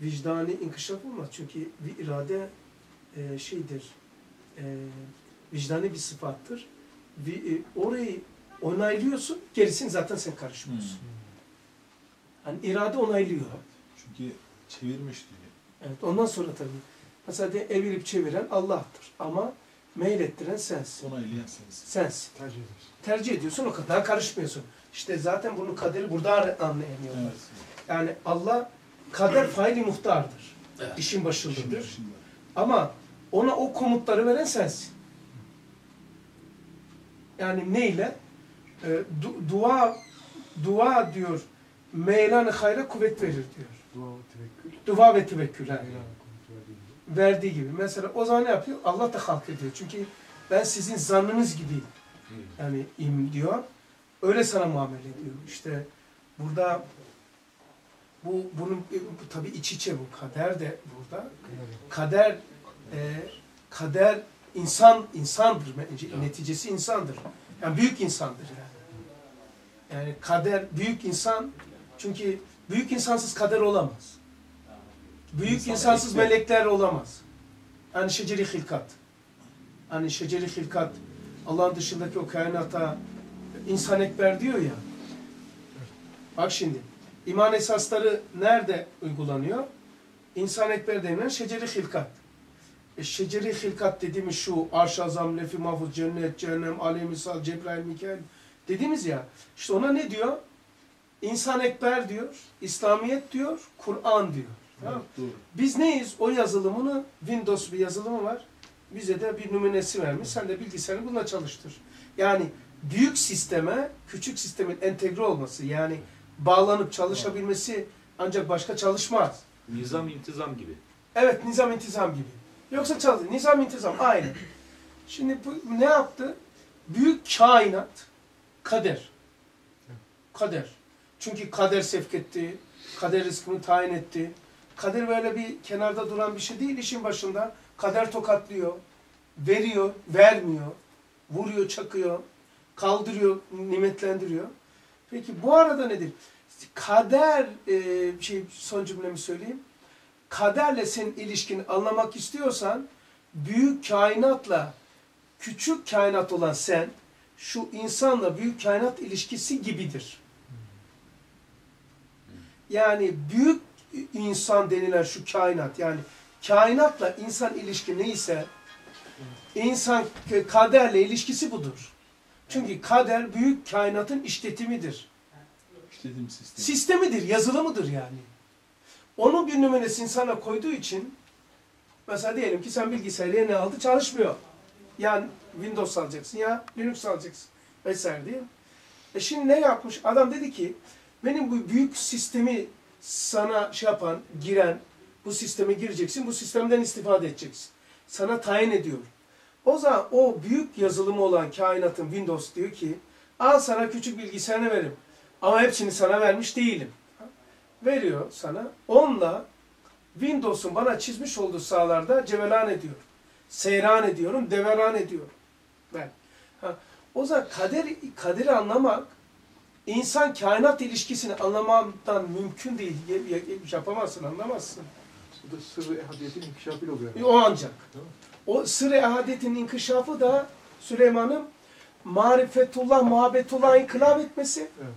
vicdani inkişaf olmaz. Çünkü bir irade e, şeydir, e, vicdani bir sıfattır. Vi- e, orayı onaylıyorsun, gerisini zaten sen karışmıyorsun. Yani irade onaylıyor. Çünkü çevirmiş diyor. Evet, ondan sonra tabii. Mesela de evirip çeviren Allah'tır. Ama meylettiren sensin. Onaylayan sensin. Sensin. Tercih ediyorsun. Tercih ediyorsun o kadar karışmıyorsun. İşte zaten bunu kaderi burada anlayamıyorlar. Evet. Yani Allah kader faili muhtardır. Evet. İşin başındadır. Ama ona o komutları veren sensin. Yani neyle? Ee, du- dua dua diyor meylan hayra kuvvet verir diyor. Dua ve tevekkül. Dua ve tevekkül. verdiği gibi. Mesela o zaman ne yapıyor? Allah da halk ediyor. Çünkü ben sizin zannınız gibiyim. Yani im diyor. Öyle sana muamele ediyor. İşte burada bu bunun bu, tabii iç içe bu kader de burada. Kader e, kader insan insandır. Netice- Neticesi insandır. Yani büyük insandır yani. Yani kader büyük insan çünkü büyük insansız kader olamaz. Büyük İnsan insansız melekler olamaz. Yani şeceri hilkat. Hani şeceri hilkat Allah'ın dışındaki o kainata insan ekber diyor ya. Bak şimdi iman esasları nerede uygulanıyor? İnsan ekber denilen şeceri hilkat. E, şeceri hilkat dediğimiz şu arş azam, lefi mahfuz, cennet, cehennem, aleyh misal, Cebrail, Mikail dediğimiz ya. İşte ona ne diyor? İnsan ekber diyor, İslamiyet diyor, Kur'an diyor. Tamam? Evet, doğru. Biz neyiz? O yazılımını, Windows bir yazılımı var. Bize de bir numunesi vermiş. Sen de bilgisayarını bununla çalıştır. Yani büyük sisteme küçük sistemin entegre olması yani bağlanıp çalışabilmesi ancak başka çalışmaz. Nizam intizam gibi. Evet nizam intizam gibi. Yoksa çalış. Nizam intizam aynı. Şimdi bu ne yaptı? Büyük kainat kader. Kader. Çünkü kader sevk etti. Kader rızkını tayin etti. Kader böyle bir kenarda duran bir şey değil işin başında. Kader tokatlıyor. Veriyor, vermiyor. Vuruyor, çakıyor. Kaldırıyor, nimetlendiriyor. Peki bu arada nedir? Kader, e, şey son cümlemi söyleyeyim kaderle senin ilişkini anlamak istiyorsan büyük kainatla küçük kainat olan sen şu insanla büyük kainat ilişkisi gibidir. Yani büyük insan denilen şu kainat yani kainatla insan ilişki neyse insan kaderle ilişkisi budur. Çünkü kader büyük kainatın işletimidir. İşletim sistemi. Sistemidir, yazılımıdır yani. Onun bir numarasını sana koyduğu için mesela diyelim ki sen bilgisayarı ne aldı çalışmıyor. Yani Windows alacaksın ya Linux alacaksın vesaire mi? E şimdi ne yapmış? Adam dedi ki benim bu büyük sistemi sana şey yapan, giren, bu sisteme gireceksin, bu sistemden istifade edeceksin. Sana tayin ediyor. O zaman o büyük yazılımı olan kainatın Windows diyor ki al sana küçük bilgisayarını veririm. Ama hepsini sana vermiş değilim veriyor sana. Onunla Windows'un bana çizmiş olduğu sahalarda cevelan ediyor. Seyran ediyorum, deveran ediyorum. Ben. Ha, o zaman kader, kaderi anlamak, insan kainat ilişkisini anlamadan mümkün değil. Yapamazsın, anlamazsın. Bu da sırrı ehadiyetin inkişafıyla oluyor. O ancak. O sır-ı ehadetin inkişafı da Süleyman'ın marifetullah, muhabbetullah'ı inkılap etmesi. Evet.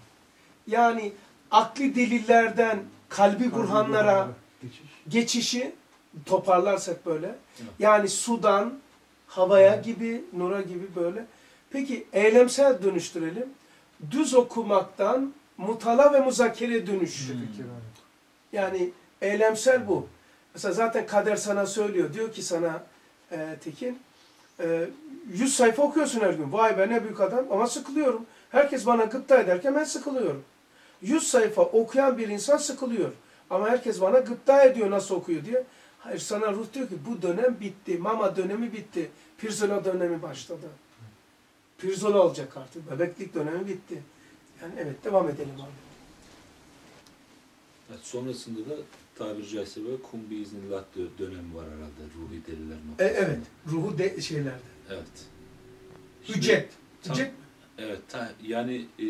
Yani akli delillerden kalbi burhanlara Geçiş. geçişi toparlarsak böyle. Yani sudan havaya gibi, nura gibi böyle. Peki eylemsel dönüştürelim. Düz okumaktan mutala ve muzakere dönüş. Tefekkür yani. Yani eylemsel bu. Mesela zaten kader sana söylüyor. Diyor ki sana e, Tekin, e, 100 sayfa okuyorsun her gün. Vay be ne büyük adam ama sıkılıyorum. Herkes bana gıpta ederken ben sıkılıyorum. 100 sayfa okuyan bir insan sıkılıyor. Ama herkes bana gıpta ediyor nasıl okuyor diye. Hayır sana ruh diyor ki bu dönem bitti. Mama dönemi bitti. Pirzola dönemi başladı. Pirzola olacak artık. Bebeklik dönemi bitti. Yani evet devam edelim abi. Evet, sonrasında da tabiri caizse böyle kum iznillah dö- dönemi var herhalde ruhi deliler E, noktasında. evet. Ruhu de şeylerde. Evet. Şimdi- Hüccet. Tam- Hüccet Evet, ta- yani e,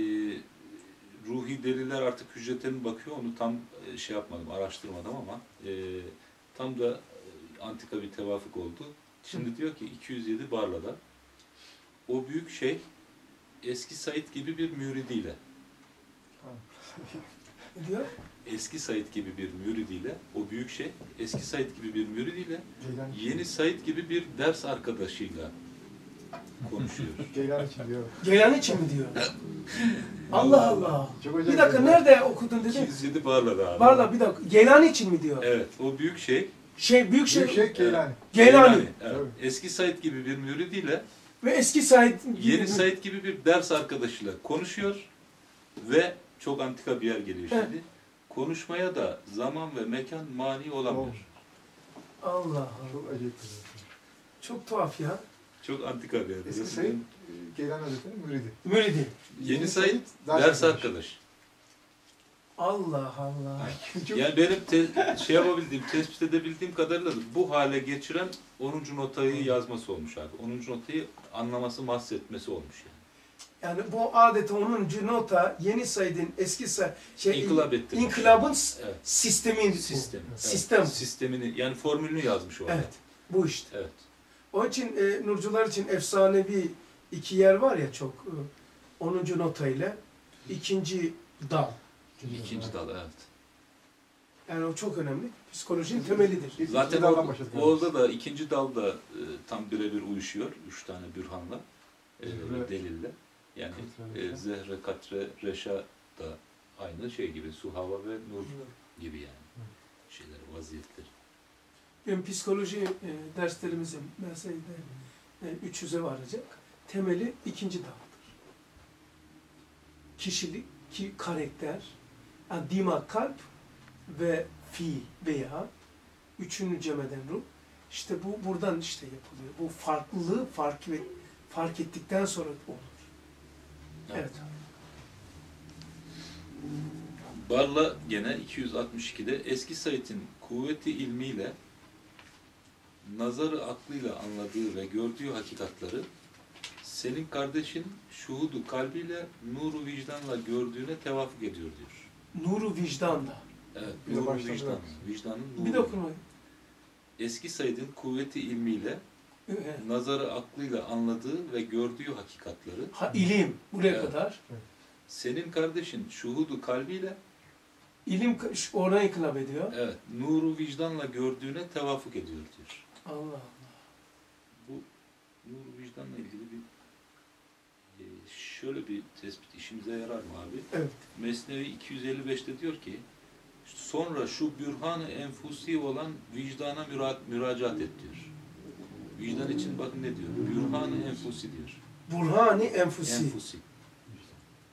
ruhi deliler artık hüccete mi bakıyor onu tam e, şey yapmadım, araştırmadım ama e, tam da e, antika bir tevafuk oldu. Şimdi diyor ki 207 Barla'da o büyük şey eski Said gibi bir müridiyle, eski Said gibi bir müridiyle, o büyük şey eski Said gibi bir müridiyle, yeni Said gibi bir ders arkadaşıyla konuşuyor. Geylan için diyor. Geylan için mi diyor? Allah Allah. Bir dakika nerede okudun dedin? 207 Barla'da abi. Varla bir dakika. Geylan için mi diyor? Evet, o büyük şey Şey büyük şey, Büyük şey Geylani. Geylani. Evet. Eski Said gibi bir müridiyle ve eski Said yeni Said gibi bir ders arkadaşıyla konuşuyor ve çok antika bir yer geliyor Evet. şimdi. Konuşmaya da zaman ve mekan mani olamıyor. Allah Allah. Çok acayip. Çok tuhaf ya. Çok antika bir yer. Eski Said, Geylan Hazretleri'nin müridi. Müridi. Yeni Said ders arkadaş. Allah Allah. Yani benim te- şey yapabildiğim, tespit edebildiğim kadarıyla da bu hale geçiren 10. notayı yazması olmuş abi. 10. notayı anlaması, mahsetmesi olmuş yani. Yani bu adeta 10. nota yeni Said'in eski Said şey İnkılap ettirmiş. inkılabın s- Evet. sistemin bu. Sistemi. Evet. Sistem. Sistemini, yani formülünü yazmış orada. Evet. Bu işte. Evet. Onun için e, Nurcular için efsanevi iki yer var ya çok. E, 10. nota ile ikinci dal. İkinci dal, evet. Yani o çok önemli. Psikolojinin temelidir. Biz Zaten ikinci daldan o, başladık. orada da ikinci dalda e, tam birebir uyuşuyor. Üç tane bürhanla, e, Zühre. delille. Yani Katre, e, zehre, katre, reşa da aynı şey gibi. Su, hava ve nur gibi yani. Şeyler, vaziyetleri. Benim psikoloji e, derslerimizin mesela e, 300'e varacak. Temeli ikinci daldır. Kişilik, ki karakter, yani dima, kalp ve fiil veya üçüncü cemeden ruh. İşte bu buradan işte yapılıyor. Bu farklılığı fark, fark ettikten sonra olur. Evet. Barla gene 262'de eski Said'in kuvveti ilmiyle nazarı aklıyla anladığı ve gördüğü hakikatları senin kardeşin şuhudu kalbiyle nuru vicdanla gördüğüne tevafuk ediyor diyor. Nuru vicdanla. Evet, Bir de nuru vicdan. Vicdanın nuru. Bir de okuma. Eski Said'in kuvveti ilmiyle Evet. nazarı aklıyla anladığı ve gördüğü hakikatları Ha, ilim buraya Evet. kadar. senin kardeşin şuhudu kalbiyle İlim oradan inkılap ediyor. evet nuru vicdanla gördüğüne tevafuk ediyor diyor. Allah Allah. Bu nur vicdanla ilgili bir şöyle bir tespit işimize yarar mı abi? Evet. Mesnevi 255'te diyor ki sonra şu bürhan-ı enfusi olan vicdana müra müracaat et diyor. Vicdan için bakın ne diyor? Bürhan-ı enfusi diyor. Burhani enfusi. Enfusi.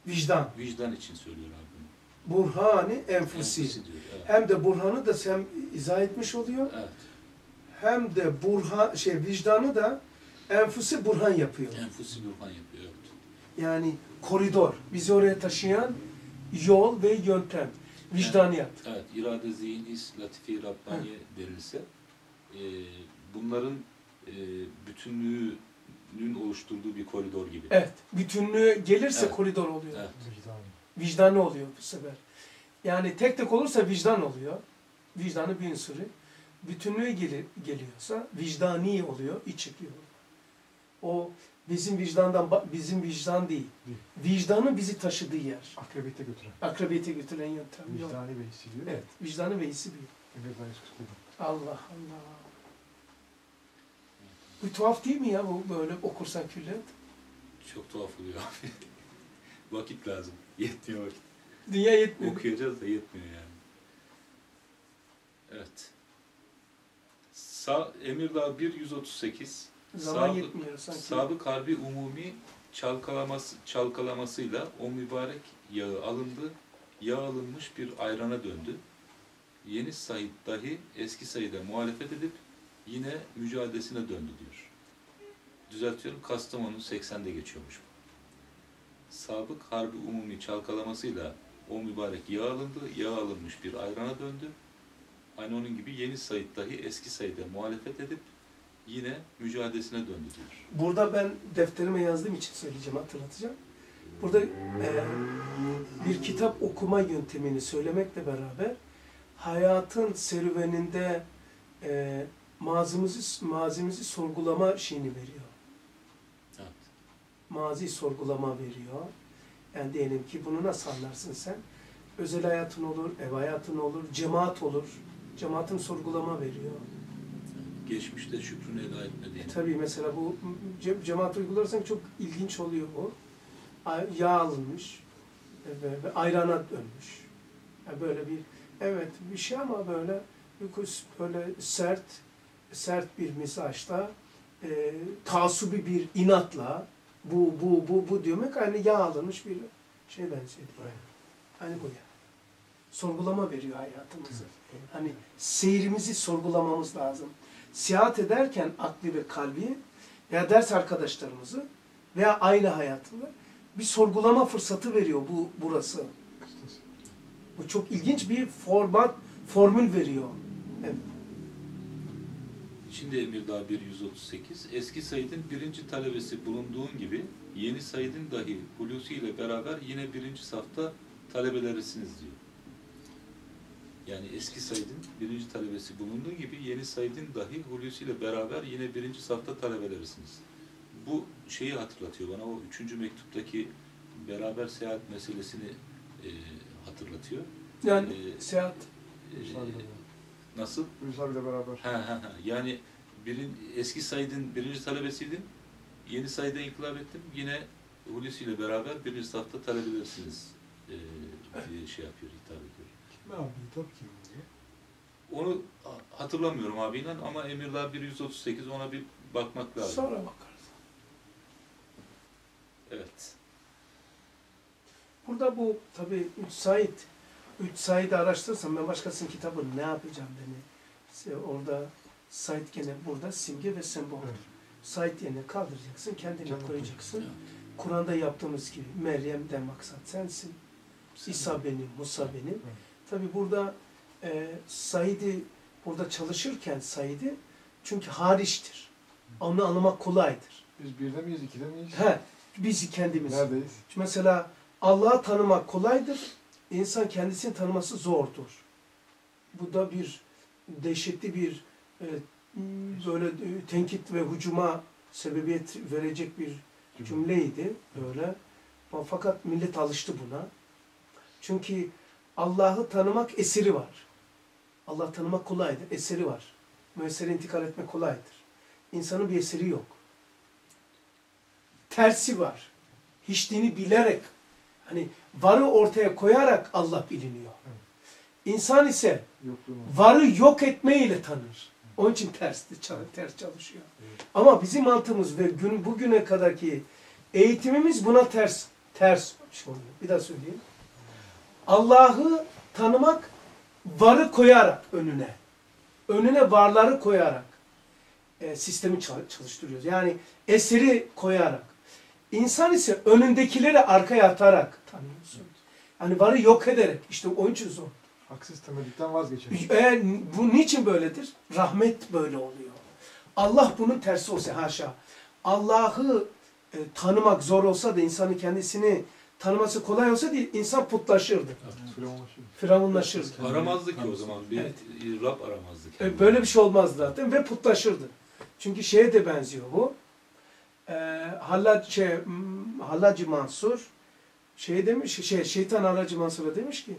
Vicdan. Vicdan için söylüyor abi. Burhani enfusi. Enfusi diyor. Evet. Hem de burhanı da sen izah etmiş oluyor. evet. Hem de burhan şey vicdanı da enfusi burhan yapıyor. Enfusi bürhan yapıyor. Evet. Yani koridor. Bizi oraya taşıyan yol ve yöntem. Vicdaniyat. Evet, irade, zihin, his, latife-i Rabbaniye denilse, e, bunların e, bütünlüğünün oluşturduğu bir koridor gibi. Evet. Bütünlüğü gelirse Evet. koridor oluyor. Evet. Vicdan. Vicdanı oluyor bu sefer. Yani tek tek olursa vicdan oluyor. Vicdanı bir unsuru. Bütünlüğü geli- geliyorsa vicdani oluyor, iç çıkıyor. O bizim vicdandan bizim vicdan değil. Vicdanın bizi taşıdığı yer. Akrebiyete götüren. Akrabiyete götüren yöntem. Yok. Vicdani ve hissediyor. Evet, vicdanı ve hissi bir. Emir Dayıs Kutlu'da. Allah Allah. Bu tuhaf değil mi ya bu böyle okursan külliyat? Çok tuhaf oluyor abi. vakit lazım. Yetmiyor vakit. Dünya yetmiyor. Okuyacağız da yetmiyor yani. Evet. Sa Emirdağ 1 138 Zaman Sabık- yetmiyor sanki. Sabık harbi umumi çalkalaması, çalkalamasıyla o mübarek yağı alındı, yağ alınmış bir ayrana döndü. Yeni Said dahi eski Said'e muhalefet edip yine mücadelesine döndü diyor. Düzeltiyorum, Kastamonu 80'de geçiyormuş bu. Sabık harbi umumi çalkalamasıyla o mübarek yağ alındı, yağ alınmış bir ayrana döndü. Aynı onun gibi yeni Said dahi eski Said'e muhalefet edip yine mücadelesine döndü diyor. Burada ben defterime yazdığım için söyleyeceğim, hatırlatacağım. Burada e, bir kitap okuma yöntemini söylemekle beraber hayatın serüveninde e, mazimizi, mazimizi sorgulama şeyini veriyor. Evet. Mazi sorgulama veriyor. Yani diyelim ki bunu nasıl anlarsın sen? Özel hayatın olur, ev hayatın olur, cemaat olur. Cemaatin sorgulama veriyor. Geçmişte şükrünü eda etmediğini. E, tabii mesela bu ce- cemaat uygularsan çok ilginç oluyor. Ay- Yağ alınmış ve, ve ayrana dönmüş. Yani böyle bir evet bir şey ama böyle bir- böyle sert sert bir mizaçla e, tasubi bir inatla bu bu bu bu demek aynı yağ alınmış bir şey benziyor. Hani bu ya. Sorgulama veriyor hayatımızı. Hani seyrimizi sorgulamamız lazım. Seyahat ederken akli ve kalbi veya ders arkadaşlarımızı veya aile hayatını bir sorgulama fırsatı veriyor bu burası. Bu çok ilginç bir format, formül veriyor. Evet. Şimdi Emirdağ 1 138 eski Said'in birinci talebesi bulunduğun gibi yeni Said'in dahi Hulusi ile beraber yine birinci safta talebelerisiniz diyor. Yani eski Said'in birinci talebesi bulunduğu gibi yeni Said'in dahi Hulusi ile beraber yine birinci safta talebelerisiniz. Bu şeyi hatırlatıyor bana o üçüncü mektuptaki beraber seyahat meselesini e, hatırlatıyor. Yani E, seyahat e, nasıl? Hulusi abiyle beraber. Ha, ha, ha. Yani birin, eski Said'in birinci talebesiydin. Yeni Said'e inkılap ettim. Yine Hulusi ile beraber birinci safta talebelersiniz. Ee, diye şey yapıyor, hitap ediyor. Kim abi? Tabii ki. Onu hatırlamıyorum abi inan ama Emirdağ 138 ona bir bakmak lazım. Sonra bakarız. Evet. Burada bu tabii Üç Said, Üç Said'i araştırırsam ben başkasının kitabını ne yapacağım beni? İşte Orada Said gene burada simge ve sembol. Evet. Said yerine kaldıracaksın, kendini Canım koyacaksın. Kur'an'da yaptığımız gibi Meryem'den maksat sensin. İsa benim, Musa benim. Tabi burada e, Said'i burada çalışırken Said'i çünkü hariçtir. Onu anlamak kolaydır. Biz birde miyiz, ikide miyiz? He, biz kendimiz. Neredeyiz? Mesela Allah'ı tanımak kolaydır. İnsan kendisini tanıması zordur. Bu da bir dehşetli bir e, böyle tenkit ve hücuma sebebiyet verecek bir cümleydi böyle. Fakat millet alıştı buna. Çünkü Allah'ı tanımak eseri var. Allah tanımak kolaydır, eseri var. Müessere intikal etmek kolaydır. İnsanın bir eseri yok. Tersi var. Hiçliğini bilerek, hani varı ortaya koyarak Allah biliniyor. İnsan ise varı yok etmeyle tanır. Onun için ters, ters çalışıyor. Ama bizim mantığımız ve gün, bugüne kadarki eğitimimiz buna ters ters oluyor. Bir daha söyleyeyim. Allah'ı tanımak varı koyarak önüne. Önüne varları koyarak e, sistemi çal- çalıştırıyoruz. Yani eseri koyarak. İnsan ise önündekileri arkaya atarak tanıyorsun. Yani varı yok ederek. İşte onun için zor. Haksız temelikten vazgeçelim. Eğer bu niçin böyledir? Rahmet böyle oluyor. Allah bunun tersi olsa haşa. Allah'ı e, tanımak zor olsa da insanın kendisini tanıması kolay olsa değil insan putlaşırdı. Firavunlaşıyor. Firavunlaşırdı. Aramazdı ki o zaman. Bir Evet. Rab aramazdı. E, kendini. Böyle bir şey olmazdı zaten ve putlaşırdı. Çünkü şeye de benziyor bu. E, Hallac, şey, Hallacı Mansur şey demiş, şey, şeytan Hallacı Mansur'a demiş ki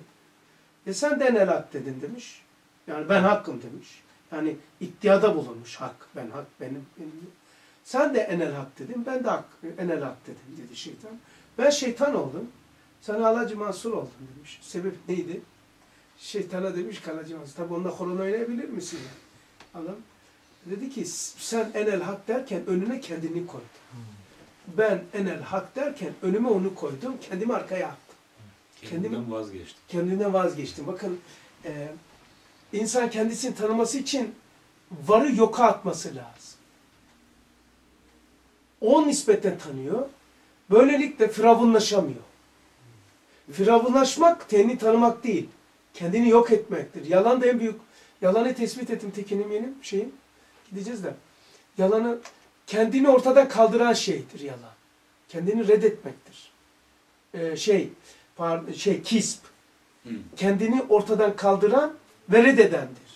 e sen de enel hak dedin demiş. Yani ben hakkım demiş. Yani iddiada bulunmuş hak. Ben hak benim. benim. Sen de enel hak dedin. Ben de hak, enel hak dedim dedi şeytan. Ben şeytan oldum. Sen Hallacı Mansur oldun demiş. Sebep neydi? Şeytana demiş ki Hallacı Mansur. Tabi onunla horon oynayabilir misin? Yani? Adam dedi ki sen enel hak derken önüne kendini koydun. Ben enel hak derken önüme onu koydum. Kendimi arkaya attım. Kendinden vazgeçti. Kendinden vazgeçtim. Bakın e, insan kendisini tanıması için varı yoka atması lazım. O nispetten tanıyor. Böylelikle firavunlaşamıyor. Firavunlaşmak kendini tanımak değil. Kendini yok etmektir. Yalan da en büyük. Yalanı tespit ettim tekinim benim şeyim. Gideceğiz de. Yalanı kendini ortadan kaldıran şeydir yalan. Kendini reddetmektir. Ee, şey, pardon, şey kisp. Hı. Kendini ortadan kaldıran ve reddedendir.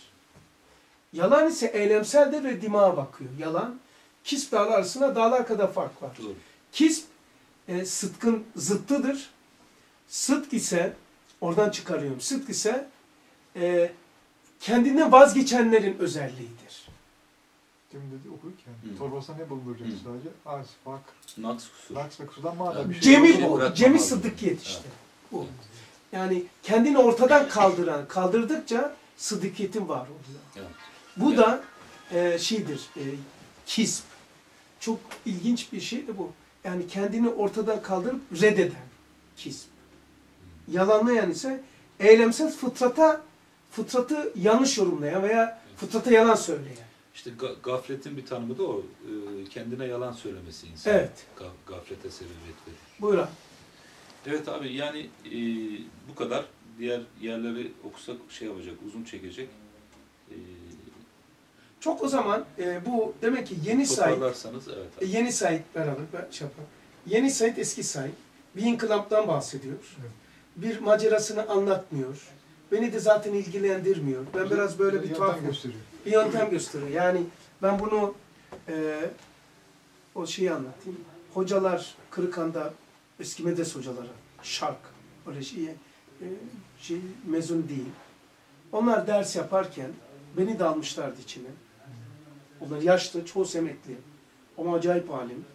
Yalan ise eylemseldir ve dimağa bakıyor. Yalan, kisp dağlar arasında dağlar kadar fark var. Doğru. Kisp e, sıdkın zıttıdır. Sıdk ise, oradan çıkarıyorum, sıdk ise e, kendinden vazgeçenlerin özelliğidir. Demin dedi okurken Hı. torbasına ne bulunduracaktı Hı. sadece? Az, bak, Naks kusur. laks ve kusudan madem Evet. bir şey Cemil Cemil bu, bırakmam Cemil lazım. sıddıkiyet işte. Bu. Yani kendini ortadan kaldıran, kaldırdıkça sıddıkiyetin var oluyor. Evet. Bu da e, şeydir, e, kisp. Çok ilginç bir şey de bu. Yani kendini ortadan kaldırıp reddeden kisp. Yalanlayan ise eylemsel fıtrata fıtratı yanlış yorumlayan veya fıtrata yalan söyleyen. İşte ga- gafletin bir tanımı da o. Ee, kendine yalan söylemesi insan. Evet. Ga- gaflete sebebiyet verir. Buyurun. Evet abi yani e, bu kadar. Diğer yerleri okusak şey yapacak, uzun çekecek. E, Çok o zaman e, bu demek ki yeni Said, evet e, yeni Said beraber ben şey yapalım. Yeni Said eski Said. Bir inkılaptan bahsediyor. Evet. Bir macerasını anlatmıyor. Beni de zaten ilgilendirmiyor. Ben biraz böyle bir Yöntem tuhaf gösteriyor. bir yöntem gösteriyor. Yani ben bunu e, o şeyi anlatayım. Hocalar Kırıkhan'da eski medres hocaları şark öyle şey, e, şey mezun değil. Onlar ders yaparken beni de almışlardı içine. Onlar yaşlı, çoğu emekli. Ama acayip alim.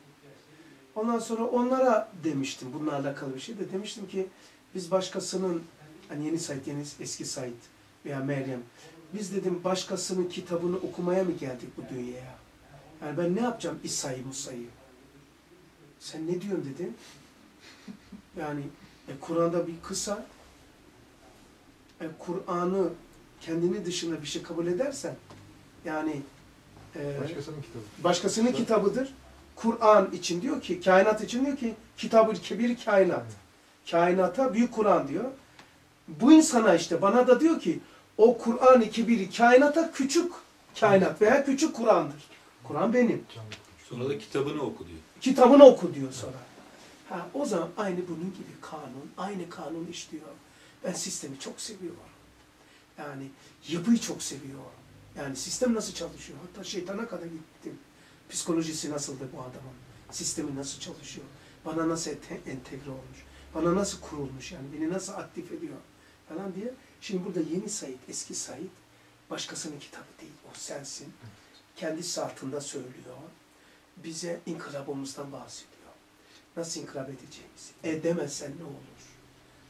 Ondan sonra onlara demiştim bununla alakalı bir şey de demiştim ki biz başkasının hani yeni Said, yeni eski Said veya Meryem biz dedim başkasının kitabını okumaya mı geldik bu dünyaya? Yani ben ne yapacağım İsa'yı Musa'yı? Sen ne diyorsun dedim. Yani e, Kur'an'da bir kısa e, Kur'an'ı kendini dışında bir şey kabul edersen yani e, Başkasının kitabı. başkasının kitabıdır. Kur'an için diyor ki, kainat için diyor ki kitabı kebir kainat. Kainata büyük Kur'an diyor. Bu insana işte bana da diyor ki o Kur'an-ı Kebir kainata küçük kainat veya küçük Kur'an'dır. Kur'an benim. Sonra da kitabını oku diyor. Kitabını oku diyor sonra. Ha, o zaman aynı bunun gibi kanun, aynı kanun işliyor. Ben sistemi çok seviyorum. Yani yapıyı çok seviyorum. Yani sistem nasıl çalışıyor? Hatta şeytana kadar gittim. Psikolojisi nasıldı bu adamın? Sistemi nasıl çalışıyor? Bana nasıl ente- entegre olmuş? Bana nasıl kurulmuş yani? Beni nasıl aktif ediyor? Falan diye. Şimdi burada yeni Said, eski Said başkasının kitabı değil. O sensin. Kendi saatinde söylüyor. Bize inkılabımızdan bahsediyor. Nasıl inkılap edeceğimizi. Edemezsen ne olur?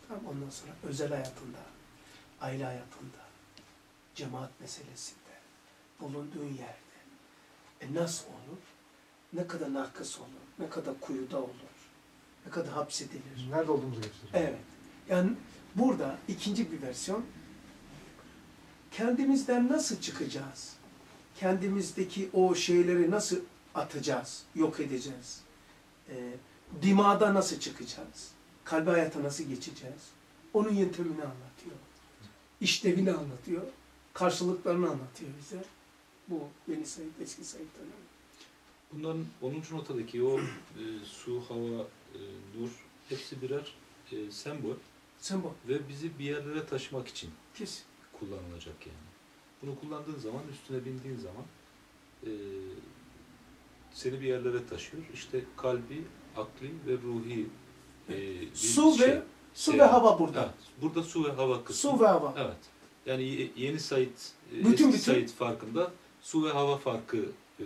Tamam ondan sonra özel hayatında, aile hayatında, cemaat meselesinde, bulunduğun yerde. E nasıl olur? Ne kadar nakıs olur? Ne kadar kuyuda olur? Ne kadar hapsedilir? Nerede olduğumuzu gösteriyor. Evet. Yani burada ikinci bir versiyon kendimizden nasıl çıkacağız? Kendimizdeki o şeyleri nasıl atacağız, yok edeceğiz? Ee, dimağda nasıl çıkacağız? Kalbi hayata nasıl geçeceğiz? Onun yöntemini anlatıyor. İşlevini anlatıyor. Karşılıklarını anlatıyor bize. Bu yeni Said, eski Said dönemi. Bunların 10. notadaki o e, su, hava, e, nur hepsi birer e, sembol Sen bu. ve bizi bir yerlere taşımak için Kes. kullanılacak yani. Bunu kullandığın zaman, üstüne bindiğin zaman e, seni bir yerlere taşıyor. İşte kalbi, akli ve ruhi e, bir Su şey. ve su ve Seyahat. hava burada. Evet, burada su ve hava kısmı. Su ve hava. Evet. Yani ye- yeni Said, e, Bütün eski bütün- Said farkında su ve hava farkı e,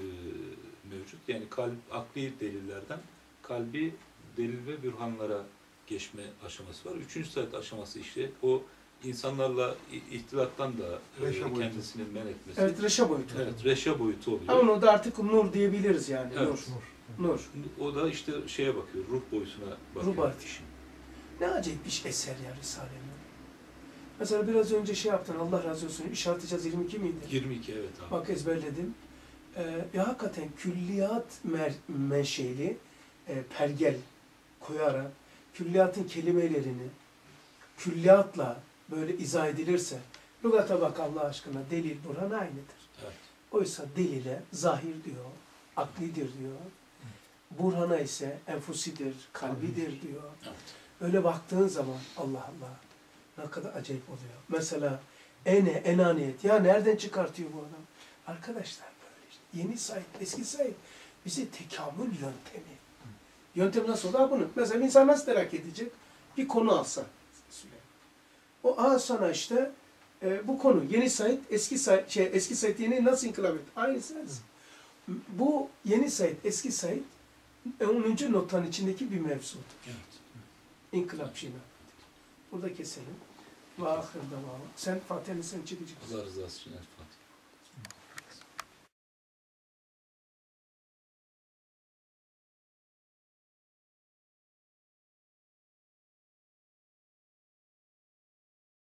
mevcut. Yani kalp, akli delillerden kalbi delil ve bürhanlara geçme aşaması var. Üçüncü Said aşaması işte o insanlarla ihtilattan da e, boyutu. kendisini men etmesi. Evet, reşa boyutu. Evet, reşa boyutu oluyor. Ama onu da artık nur diyebiliriz yani. Evet. Nur. Nur. Nur. O da işte şeye bakıyor, ruh boyutuna bakıyor. Ruh boyutu. Ne acayip bir eser ya Risale-i Nur. Mesela biraz önce şey yaptın Allah razı olsun. İşareteceğiz 22 miydi? 22 evet abi. Bak ezberledim. Ee, ya hakikaten külliyat mer menşeli e, pergel koyarak külliyatın kelimelerini külliyatla böyle izah edilirse lügata bak Allah aşkına delil Burhan aynıdır. Evet. Oysa delile zahir diyor, aklidir diyor. Burhan'a ise enfusidir, kalbidir diyor. Evet. Öyle baktığın zaman Allah Allah ne kadar acayip oluyor. Mesela ene, enaniyet. Ya nereden çıkartıyor bu adam? Arkadaşlar böyle işte. Yeni Said, eski Said bize tekamül yöntemi. Yöntem nasıl olur? Bunu. Mesela insan nasıl terak edecek? Bir konu alsa. O al sana işte e, bu konu. Yeni Said, eski Said, şey, eski Said yeni nasıl inkılap etti? Aynı sensin. Bu yeni Said, eski Said 10. notanın içindeki bir mevzudur. Evet. İnkılap şeyini. Burada keselim. Ve ahir devamı. Sen Fatiha'nı sen çekeceksin. Allah rızası için.